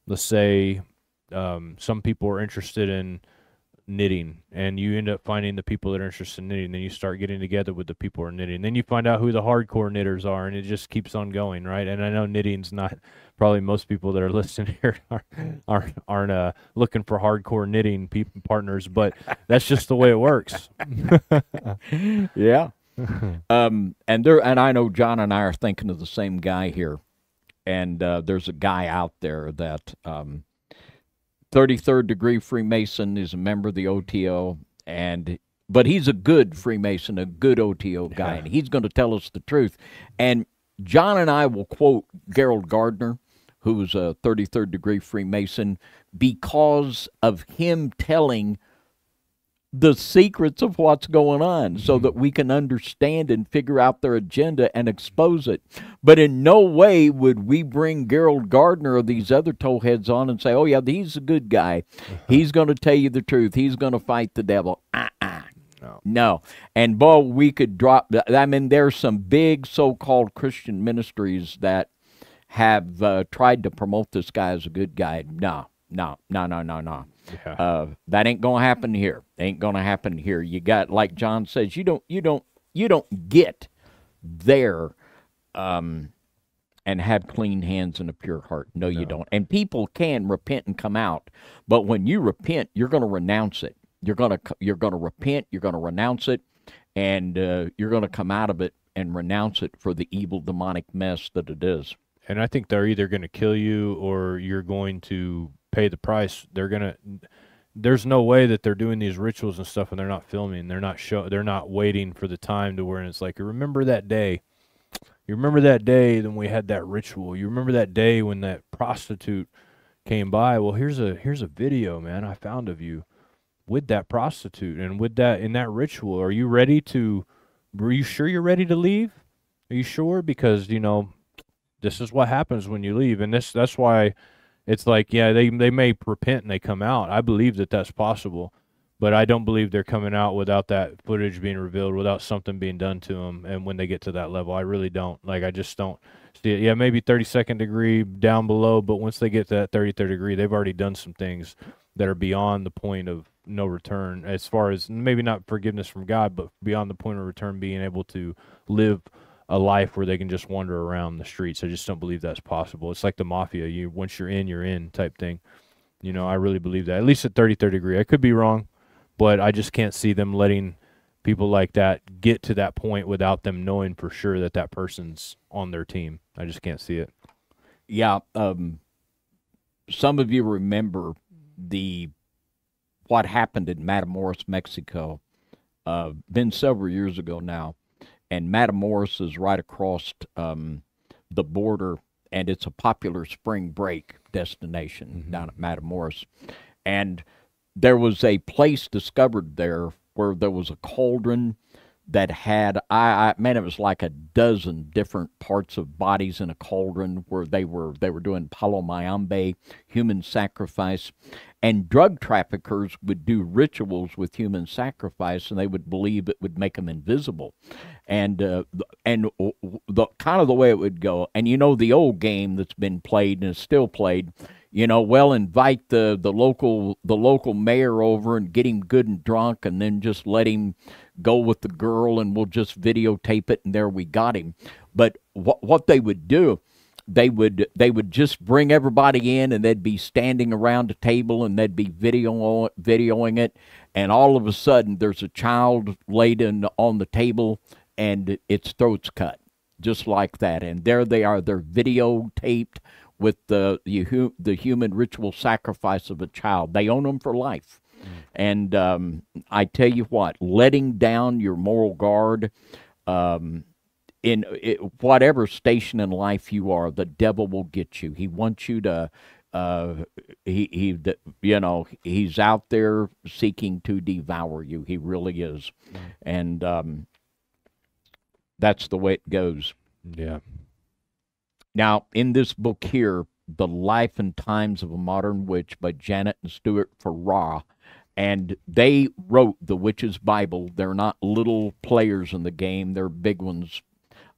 let's say, um, some people are interested in knitting and you end up finding the people that are interested in knitting then you start getting together with the people who are knitting. Then you find out who the hardcore knitters are and it just keeps on going right? And i know knitting's not probably most people that are (laughs) listening here are, aren't aren't uh, looking for hardcore knitting people partners but that's just the way it works. (laughs) Yeah. Um and there and i know Jon and i are thinking of the same guy here. And uh, there's a guy out there that um 33rd degree Freemason is a member of the OTO, and but he's a good Freemason, a good OTO guy, yeah. and he's going to tell us the truth. And Jon and I will quote Gerald Gardner, who's a 33rd degree Freemason, because of him telling the secrets of what's going on so mm-hmm. that we can understand and figure out their agenda and expose it. But in no way would we bring Gerald Gardner or these other towheads on and say, oh, yeah, he's a good guy. Uh-huh. He's going to tell you the truth. He's going to fight the devil. Uh-uh. No. no. And, boy, we could drop. I mean, there's some big so called Christian ministries that have uh, tried to promote this guy as a good guy. No, no, no, no, no, no. Yeah. Uh, that ain't gonna happen here. Ain't gonna happen here. You got like Jon says, you don't, you don't, you don't get there, um, and have clean hands and a pure heart. No, no, you don't. And people can repent and come out, but when you repent, you're gonna renounce it. You're gonna you're gonna repent. You're gonna renounce it, and uh, you're gonna come out of it and renounce it for the evil demonic mess that it is. And I think they're either going to kill you or you're going to pay the price. They're gonna. There's no way that they're doing these rituals and stuff and they're not filming. They're not show. They're not waiting for the time to where it's like, remember that day. You remember that day when we had that ritual. You remember that day when that prostitute came by. Well, here's a here's a video, man. I found of you with that prostitute and with that in that ritual. Are you ready to? Are you sure you're ready to leave? Are you sure? Because you know, this is what happens when you leave, and this that's why it's like yeah they they may repent and they come out. I believe that that's possible but i don't believe they're coming out without that footage being revealed without something being done to them and when they get to that level. I really don't. Like i just don't see it. Yeah maybe 32nd degree down below but once they get to that 33rd degree they've already done some things that are beyond the point of no return as far as maybe not forgiveness from god but beyond the point of return being able to live a life where they can just wander around the streets. I just don't believe that's possible. It's like the mafia. You once you're in, you're in type thing. You know, I really believe that. At least at 33rd degree. I could be wrong, but I just can't see them letting people like that get to that point without them knowing for sure that that person's on their team. I just can't see it. Yeah, um, some of you remember the what happened in Matamoros, Mexico. Uh, been several years ago now and Matamoros is right across um, the border, and it's a popular spring break destination mm-hmm. down at Matamoros. And there was a place discovered there where there was a cauldron that had I, I man it was like a dozen different parts of bodies in a cauldron where they were they were doing palo mayombe human sacrifice and drug traffickers would do rituals with human sacrifice and they would believe it would make them invisible and uh, and the kind of the way it would go and you know the old game that's been played and is still played you know, well, invite the, the local the local mayor over and get him good and drunk, and then just let him go with the girl, and we'll just videotape it, and there we got him. But what what they would do, they would they would just bring everybody in and they'd be standing around a table and they'd be video videoing it and all of a sudden there's a child laid in, on the table and its throat's cut just like that and there they are they're videotaped with the the, the human ritual sacrifice of a child they own them for life mm. and um, i tell you what letting down your moral guard um, in it, whatever station in life you are, the devil will get you. He wants you to. Uh, he he, you know, he's out there seeking to devour you. He really is, mm. and um, that's the way it goes. Yeah. Now, in this book here, "The Life and Times of a Modern Witch" by Janet and Stuart Farrar, and they wrote the Witch's Bible. They're not little players in the game; they're big ones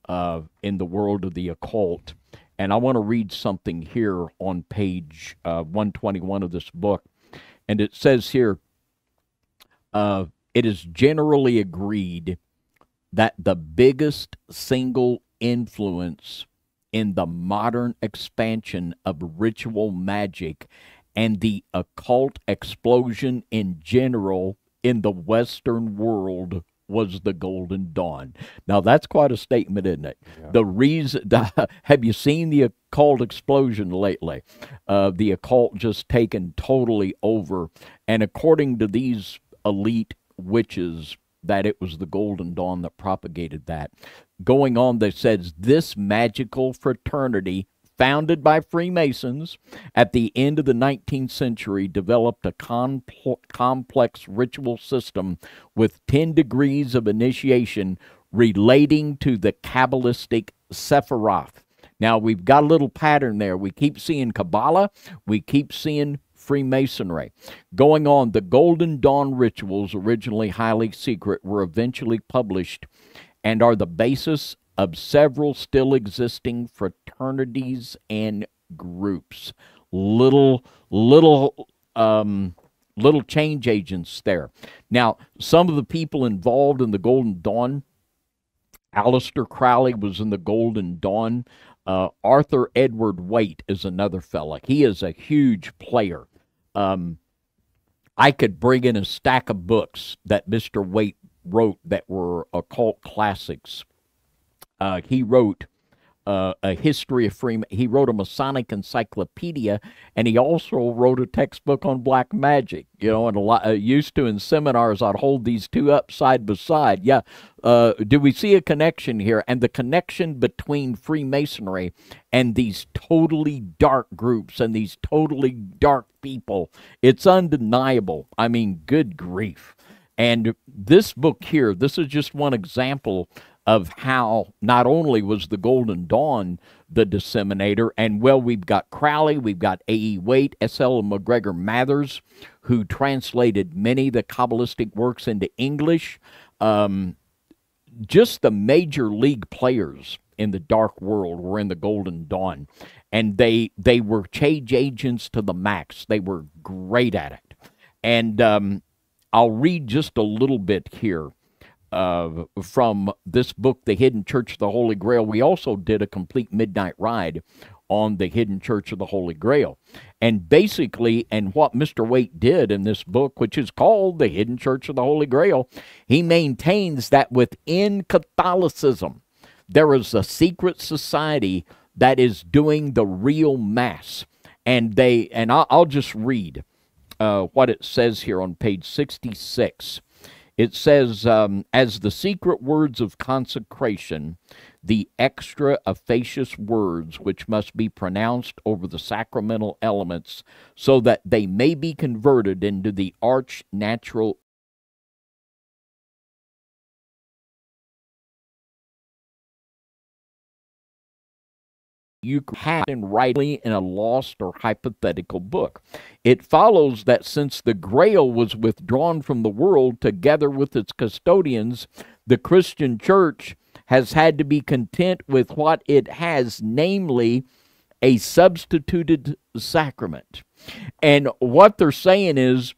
uh, in the world of the occult. And I want to read something here on page uh, 121 of this book. And it says here uh, it is generally agreed that the biggest single influence in the modern expansion of ritual magic and the occult explosion in general in the Western world was the Golden Dawn. Now that's quite a statement, isn't it? Yeah. The reason (laughs) the, have you seen the occult explosion lately? Uh, the occult just taken totally over, and according to these elite witches, that it was the Golden Dawn that propagated that. Going on, they says this magical fraternity founded by Freemasons at the end of the 19th century, developed a complex ritual system with 10 degrees of initiation relating to the Kabbalistic Sephiroth. Now, we've got a little pattern there. We keep seeing Kabbalah, we keep seeing Freemasonry. Going on, the Golden Dawn rituals, originally highly secret, were eventually published and are the basis of several still existing fraternities and groups. Little, little, um, little change agents there. Now, some of the people involved in the Golden Dawn, Aleister Crowley was in the Golden Dawn. Uh, Arthur Edward Waite is another fella. He is a huge player. Um, I could bring in a stack of books that Mr. Waite wrote that were occult classics uh, he wrote uh, a history of Freeman. He wrote a Masonic encyclopedia, and he also wrote a textbook on black magic. You know, and a lot uh, used to in seminars, I'd hold these two up side by side. Yeah, uh, do we see a connection here? And the connection between Freemasonry and these totally dark groups and these totally dark people, it's undeniable. I mean, good grief. And this book here, this is just one example of how not only was the Golden Dawn the disseminator, and well, we've got Crowley, we've got A.E. Waite, S.L. MacGregor Mathers, who translated many of the Kabbalistic works into English. Um, just the major league players in the dark world were in the Golden Dawn, and they they were change agents to the max. They were great at it, and um, I'll read just a little bit here uh, from this book, The Hidden Church of the Holy Grail. We also did a complete midnight ride on the Hidden Church of the Holy Grail. And basically, and what Mr. Waite did in this book, which is called The Hidden Church of the Holy Grail, he maintains that within Catholicism, there is a secret society that is doing the real Mass. And they, and I'll, just read uh, what it says here on page 66 it says, um, as the secret words of consecration, the extra efficacious words which must be pronounced over the sacramental elements so that they may be converted into the arch natural you have in writing in a lost or hypothetical book. It follows that since the Grail was withdrawn from the world together with its custodians, the Christian church has had to be content with what it has, namely a substituted sacrament. And what they're saying is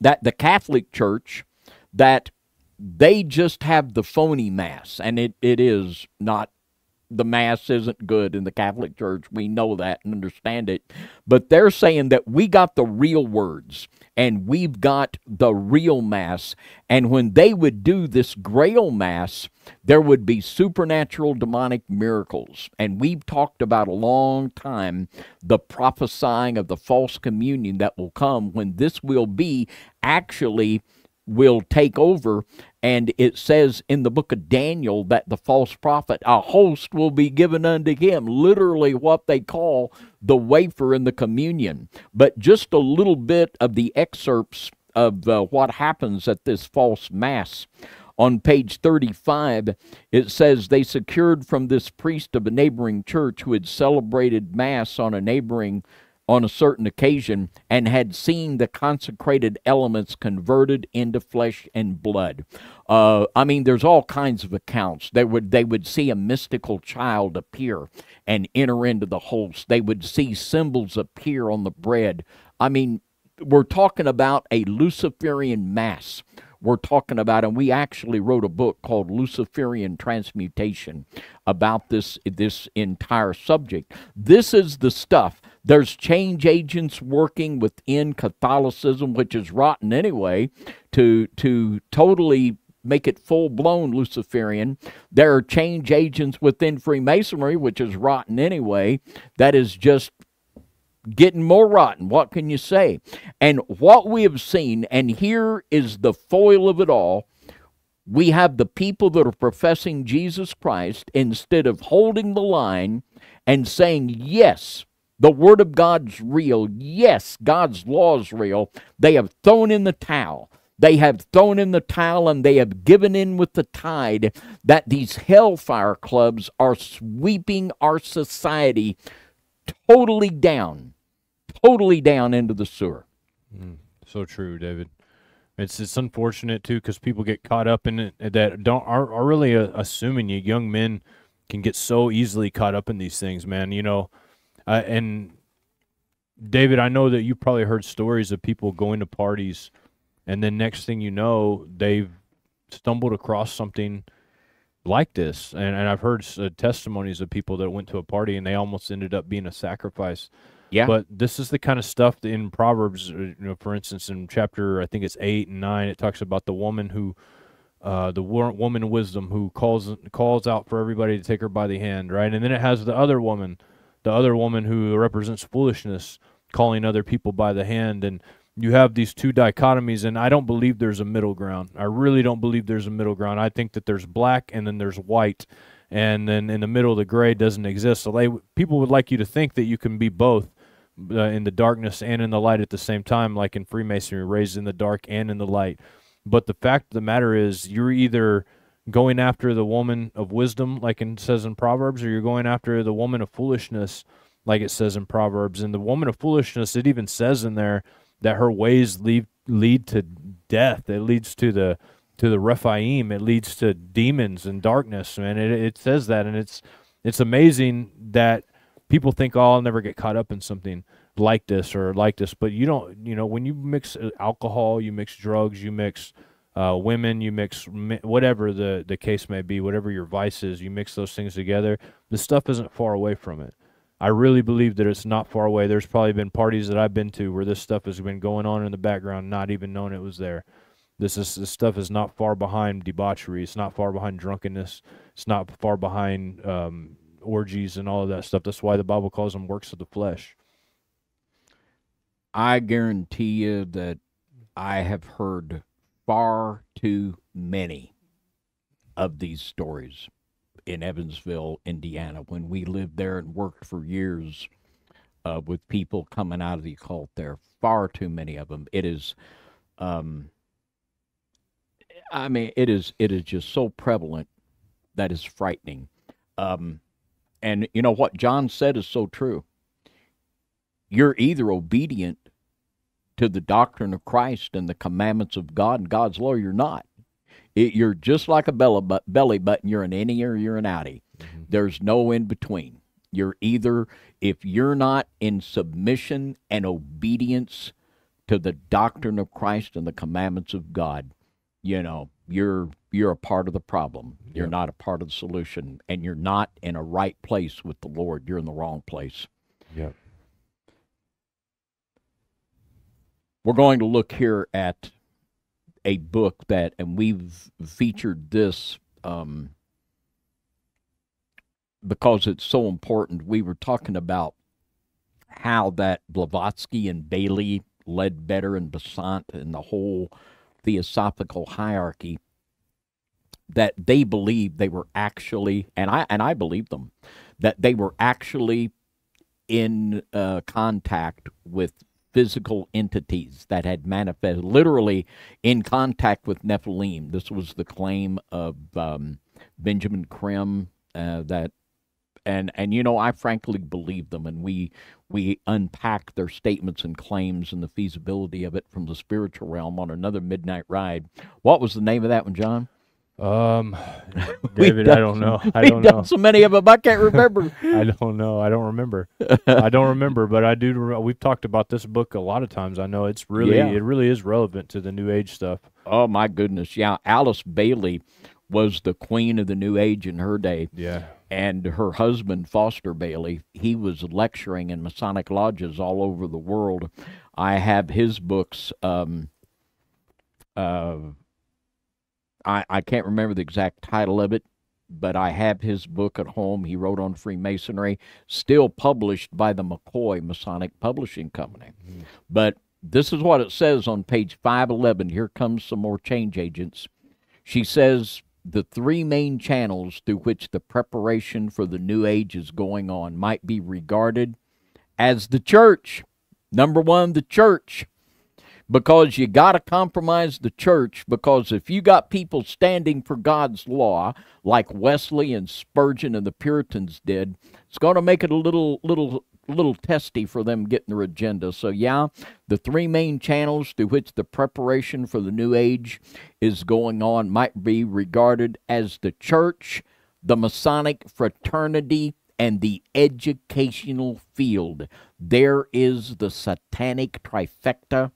that the Catholic Church, that they just have the phony mass, and it, it is not the Mass isn't good in the Catholic Church. We know that and understand it. But they're saying that we got the real words and we've got the real Mass. And when they would do this Grail Mass, there would be supernatural demonic miracles. And we've talked about a long time the prophesying of the false communion that will come when this will be actually will take over. And it says in the book of Daniel that the false prophet, a host will be given unto him, literally what they call the wafer in the communion. But just a little bit of the excerpts of uh, what happens at this false mass. On page 35, it says they secured from this priest of a neighboring church who had celebrated Mass on a neighboring on a certain occasion and had seen the consecrated elements converted into flesh and blood. Uh, I mean, there's all kinds of accounts. They would they would see a mystical child appear and enter into the host. They would see symbols appear on the bread. I mean, we're talking about a Luciferian mass we're talking about, and we actually wrote a book called Luciferian Transmutation about this this entire subject. This is the stuff. There's change agents working within Catholicism, which is rotten anyway, to to totally make it full blown Luciferian. There are change agents within Freemasonry, which is rotten anyway, that is just getting more rotten. What can you say? And what we have seen, and here is the foil of it all we have the people that are professing Jesus Christ instead of holding the line and saying, Yes, the Word of God's real. Yes, God's law is real. They have thrown in the towel. They have thrown in the towel and they have given in with the tide that these hellfire clubs are sweeping our society totally down totally down into the sewer. Mm, so true, David. It's it's unfortunate too because people get caught up in it that don't are, are really uh, assuming you young men can get so easily caught up in these things, man. You know, uh, and David, I know that you probably heard stories of people going to parties, and then next thing you know, they've stumbled across something like this, and, and I've heard uh, testimonies of people that went to a party and they almost ended up being a sacrifice yeah. But this is the kind of stuff that in Proverbs, uh, you know, for instance, in chapter I think it's eight and nine, it talks about the woman who, uh, the woman wisdom who calls calls out for everybody to take her by the hand, right? And then it has the other woman, the other woman who represents foolishness, calling other people by the hand, and you have these two dichotomies, and I don't believe there's a middle ground. I really don't believe there's a middle ground. I think that there's black and then there's white, and then in the middle, the gray doesn't exist. So they people would like you to think that you can be both uh, in the darkness and in the light at the same time, like in Freemasonry, raised in the dark and in the light. But the fact of the matter is, you're either going after the woman of wisdom, like it says in Proverbs, or you're going after the woman of foolishness, like it says in Proverbs. And the woman of foolishness, it even says in there that her ways lead lead to death. It leads to the to the Rephaim. It leads to demons and darkness. Man, it it says that, and it's it's amazing that people think, oh, I'll never get caught up in something like this or like this. But you don't, you know, when you mix uh, alcohol, you mix drugs, you mix uh, women, you mix whatever the, the case may be, whatever your vice is, you mix those things together. The stuff isn't far away from it. I really believe that it's not far away. There's probably been parties that I've been to where this stuff has been going on in the background, not even knowing it was there. This is this stuff is not far behind debauchery. It's not far behind drunkenness. It's not far behind um, orgies and all of that stuff. That's why the Bible calls them works of the flesh. I guarantee you that I have heard far too many of these stories in Evansville, Indiana, when we lived there and worked for years uh, with people coming out of the occult there. Far too many of them. It is, um, I mean, it is it is just so prevalent that is frightening. Um, and you know what Jon said is so true. You're either obedient to the doctrine of Christ and the commandments of God and God's law, you're not. It, you're just like a belly, but, belly button. You're an innie or you're an outie. Mm-hmm. There's no in between. You're either, if you're not in submission and obedience to the doctrine of Christ and the commandments of God, you know, you're you're a part of the problem. You're not a part of the solution, and you're not in a right place with the Lord. You're in the wrong place. Yep. We're going to look here at a book that, and we've featured this um, because it's so important. We were talking about how that Blavatsky and Bailey, Leadbeater and Besant, and the whole theosophical hierarchy that they believed they were actually, and I and I believe them, that they were actually in uh, contact with physical entities that had manifested, literally in contact with Nephilim. This was the claim of um, Benjamin Creme uh, that. And and you know I frankly believe them, and we we unpack their statements and claims and the feasibility of it from the spiritual realm on another midnight ride. What was the name of that one, Jon? Um, (sighs) David, I don't know. (laughs) I don't know. so many of them, I can't (laughs) remember. I don't know. I don't remember. I don't remember, but I do. re- We've talked about this book a lot of times. I know it's really, Yeah. it really is relevant to the New Age stuff. Oh my goodness, yeah. Alice Bailey was the queen of the New Age in her day. Yeah. and her husband Foster Bailey, he was lecturing in Masonic lodges all over the world. I have his books. Um, uh, I I can't remember the exact title of it, but I have his book at home. He wrote on Freemasonry, still published by the Macoy Masonic Publishing Company. Mm-hmm. But this is what it says on page 511. Here comes some more change agents. She says the three main channels through which the preparation for the new age is going on might be regarded as the church. Number one, the church. Because you got to compromise the church. Because if you got people standing for God's law, like Wesley and Spurgeon and the Puritans did, it's going to make it a little, little, little testy for them getting their agenda. So, yeah, the three main channels through which the preparation for the new age is going on might be regarded as the church, the Masonic fraternity, and the educational field. There is the satanic trifecta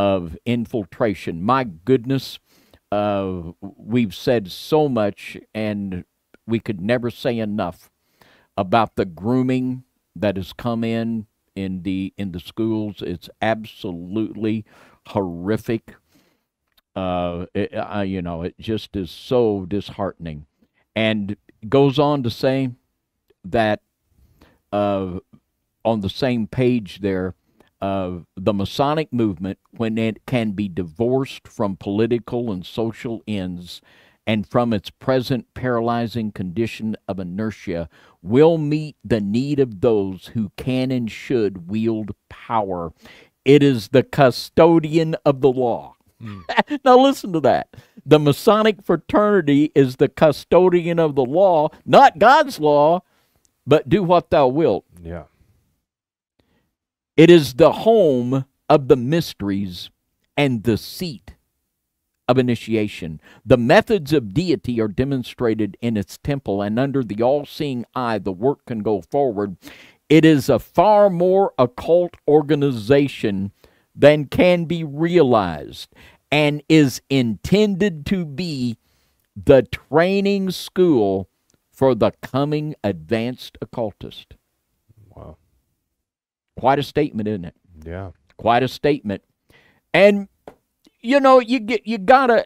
of infiltration. My goodness, uh, we've said so much, and we could never say enough about the grooming that has come in in the in the schools. It's absolutely horrific. Uh, it, uh, you know, it just is so disheartening, and goes on to say that uh, on the same page there, uh, the Masonic movement, when it can be divorced from political and social ends and from its present paralyzing condition of inertia, will meet the need of those who can and should wield power. It is the custodian of the law. (laughs) now, listen to that. The Masonic fraternity is the custodian of the law, not God's law, but do what thou wilt. Yeah. It is the home of the mysteries and the seat of initiation. The methods of deity are demonstrated in its temple, and under the all seeing eye, the work can go forward. It is a far more occult organization than can be realized and is intended to be the training school for the coming advanced occultist. Quite a statement, isn't it? Yeah. Quite a statement. And you know, you get you gotta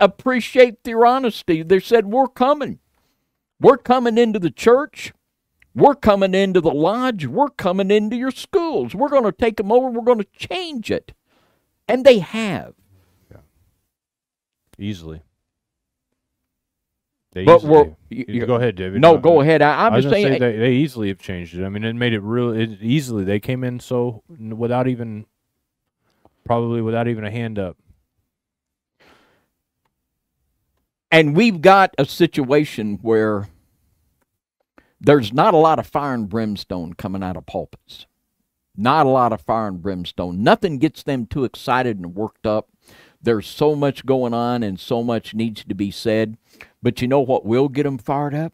appreciate their honesty. They said, We're coming. We're coming into the church. We're coming into the lodge. We're coming into your schools. We're going to take them over. We're going to change it. And they have. Yeah. Easily. They But easily- you- you- go ahead, David. No, go ahead. I, was just saying. say they, they easily have changed it. I mean, it made it real it, easily. They came in so without even, probably without even a hand up. And we've got a situation where there's not a lot of fire and brimstone coming out of pulpits. Not a lot of fire and brimstone. Nothing gets them too excited and worked up. There's so much going on and so much needs to be said. But you know what will get them fired up?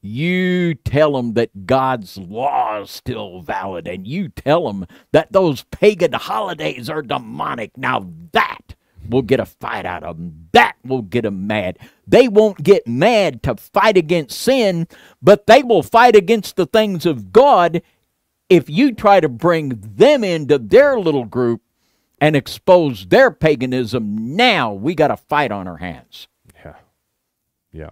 You tell them that God's law is still valid, and you tell them that those pagan holidays are demonic. Now that will get a fight out of them. That will get them mad. They won't get mad to fight against sin, but they will fight against the things of God if you try to bring them into their little group and expose their paganism. Now we got a fight on our hands. Yeah.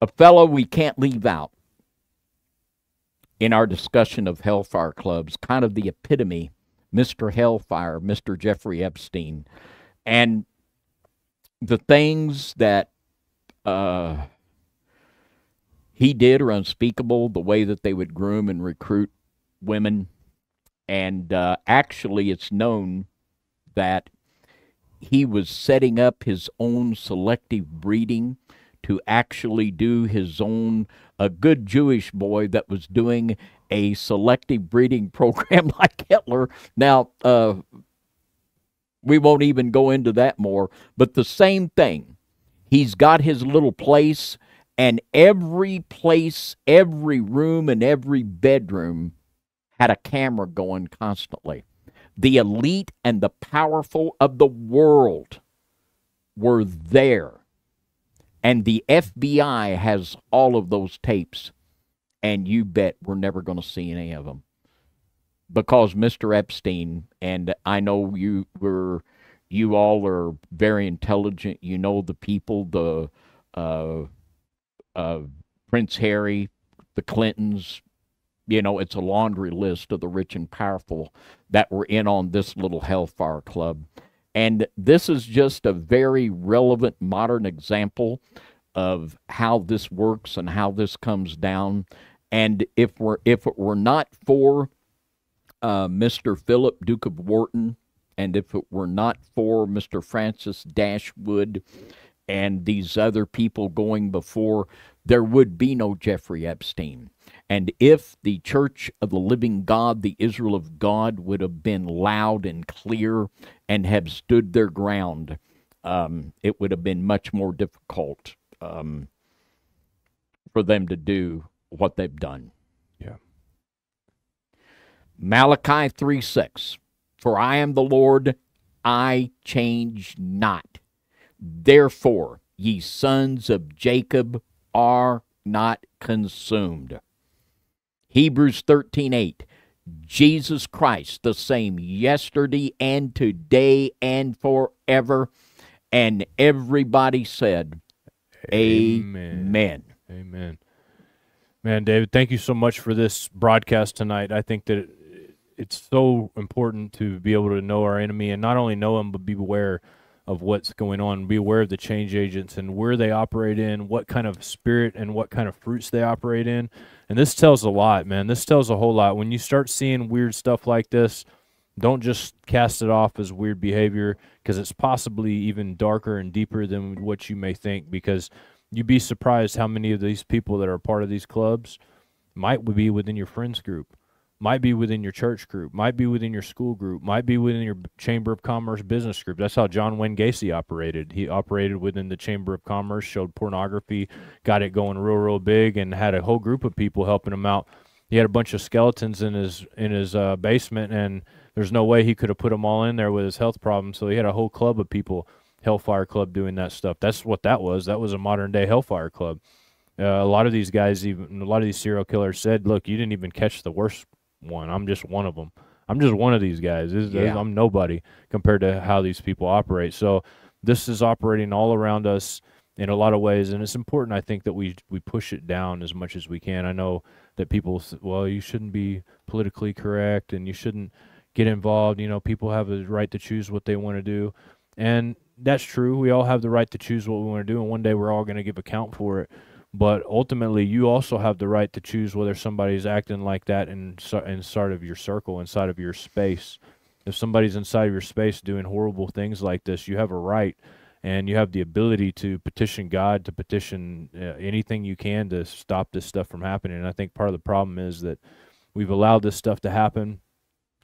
A fellow we can't leave out in our discussion of Hellfire clubs, kind of the epitome, Mr. Hellfire, Mr. Jeffrey Epstein. And the things that uh, he did are unspeakable, the way that they would groom and recruit women. And uh, actually, it's known that he was setting up his own selective breeding to actually do his own a good Jewish boy that was doing a selective breeding (laughs) program like Hitler. Now, uh, we won't even go into that more, but the same thing. He's got his little place, and every place, every room, and every bedroom had a camera going constantly. The elite and the powerful of the world were there and the FBI has all of those tapes, and you bet we're never going to see any of them. Because Mr. Epstein, and I know you were, you all are very intelligent. You know the people, the uh, uh, Prince Harry, the Clintons. You know, it's a laundry list of the rich and powerful that were in on this little hellfire club. And this is just a very relevant modern example of how this works and how this comes down. And if we're if it were not for uh, Mr. Philip Duke of Wharton, and if it were not for Mr. Francis Dashwood and these other people going before, there would be no Jeffrey Epstein. And if the Church of the Living God, the Israel of God, would have been loud and clear and have stood their ground, um, it would have been much more difficult um, for them to do what they've done. Yeah. Malachi 3 6. For I am the Lord, I change not. Therefore, ye sons of Jacob are not consumed. Hebrews 13:8 Jesus Christ the same yesterday and today and forever and everybody said amen. Amen. Amen. Man, David, thank you so much for this broadcast tonight. I think that it's so important to be able to know our enemy and not only know him but be aware of what's going on. Be aware of the change agents and where they operate in, what kind of spirit and what kind of fruits they operate in. And this tells a lot, man. This tells a whole lot. When you start seeing weird stuff like this, don't just cast it off as weird behavior because it's possibly even darker and deeper than what you may think. Because you'd be surprised how many of these people that are part of these clubs might be within your friends group might be within your church group, might be within your school group, might be within your Chamber of Commerce business group. That's how John Wayne Gacy operated. He operated within the Chamber of Commerce, showed pornography, got it going real, real big, and had a whole group of people helping him out. He had a bunch of skeletons in his in his uh, basement, and there's no way he could have put them all in there with his health problems. So he had a whole club of people, Hellfire Club, doing that stuff. That's what that was. That was a modern day Hellfire Club. Uh, a lot of these guys, even a lot of these serial killers, said, "Look, you didn't even catch the worst one. I'm just one of them. I'm just one of these guys. This, Yeah. I'm nobody compared to how these people operate. So this is operating all around us in a lot of ways, and it's important. I think that we we push it down as much as we can. I know that people, well, you shouldn't be politically correct, and you shouldn't get involved. You know, people have the right to choose what they want to do, and that's true. We all have the right to choose what we want to do, and one day we're all going to give account for it. But ultimately, you also have the right to choose whether somebody's acting like that in, inside of your circle, inside of your space. If somebody's inside of your space doing horrible things like this, you have a right and you have the ability to petition God, to petition uh, anything you can to stop this stuff from happening. And I think part of the problem is that we've allowed this stuff to happen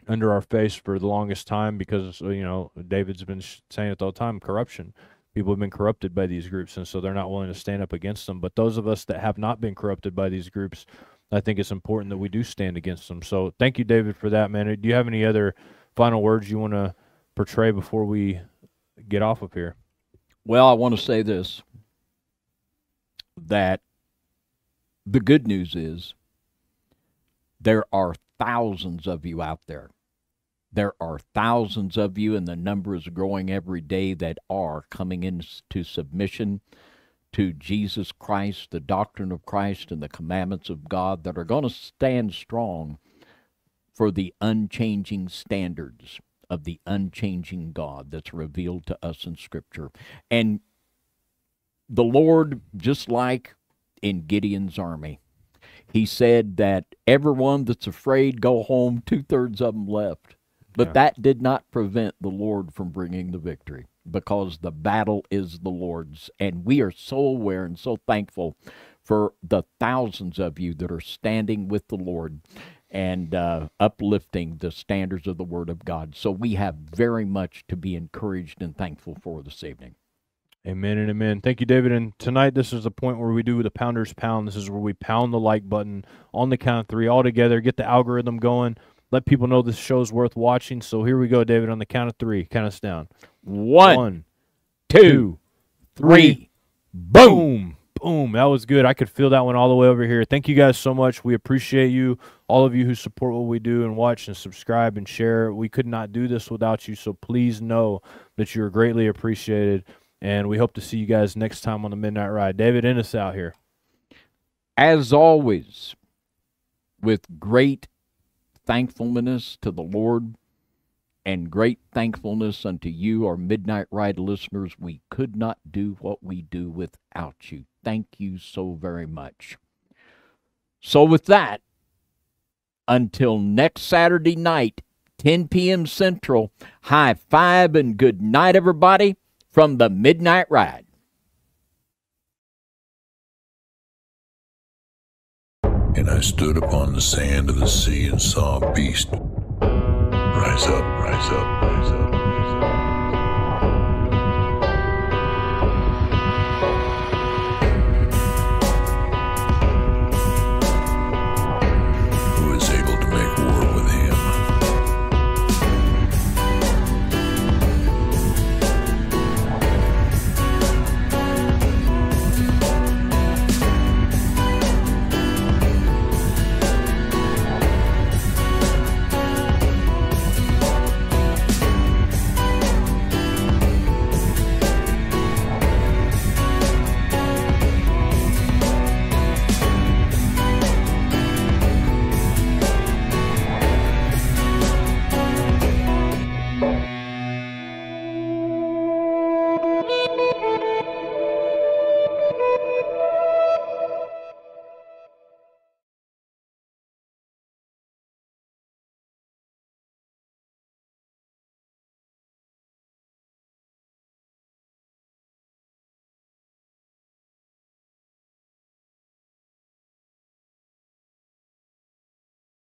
under our face for the longest time because you know David's been saying it all the time corruption people have been corrupted by these groups and so they're not willing to stand up against them but those of us that have not been corrupted by these groups I think it's important that we do stand against them so thank you David for that man do you have any other final words you want to portray before we get off of here? Well, I want to say this that the good news is there are thousands of you out there. There are thousands of you, and the number is growing every day that are coming into submission to Jesus Christ, the doctrine of Christ, and the commandments of God that are going to stand strong for the unchanging standards of the unchanging God that's revealed to us in Scripture. And the Lord, just like in Gideon's army, he said that everyone that's afraid go home, two thirds of them left. But Yeah. that did not prevent the Lord from bringing the victory because the battle is the Lord's. And we are so aware and so thankful for the thousands of you that are standing with the Lord and uh, uplifting the standards of the Word of God. So we have very much to be encouraged and thankful for this evening. Amen and amen. Thank you, David. And tonight, this is the point where we do the Pounders Pound. This is where we pound the like button on the count of three all together, get the algorithm going, let people know this show's worth watching. So here we go, David, on the count of three. Count us down. One, One, two, two, three, boom. Boom. That was good. I could feel that one all the way over here. Thank you guys so much. We appreciate you, all of you who support what we do and watch and subscribe and share. We could not do this without you. So please know that you're greatly appreciated. And we hope to see you guys next time on the Midnight Ride. David, end us out here. as always, with great thankfulness to the Lord and great thankfulness unto you, our Midnight Ride listeners, we could not do what we do without you. Thank you so very much. So, with that, until next Saturday night, 10 p.m. Central, high five and good night, everybody, from the Midnight Ride. And I stood upon the sand of the sea and saw a beast rise up, rise up, rise up.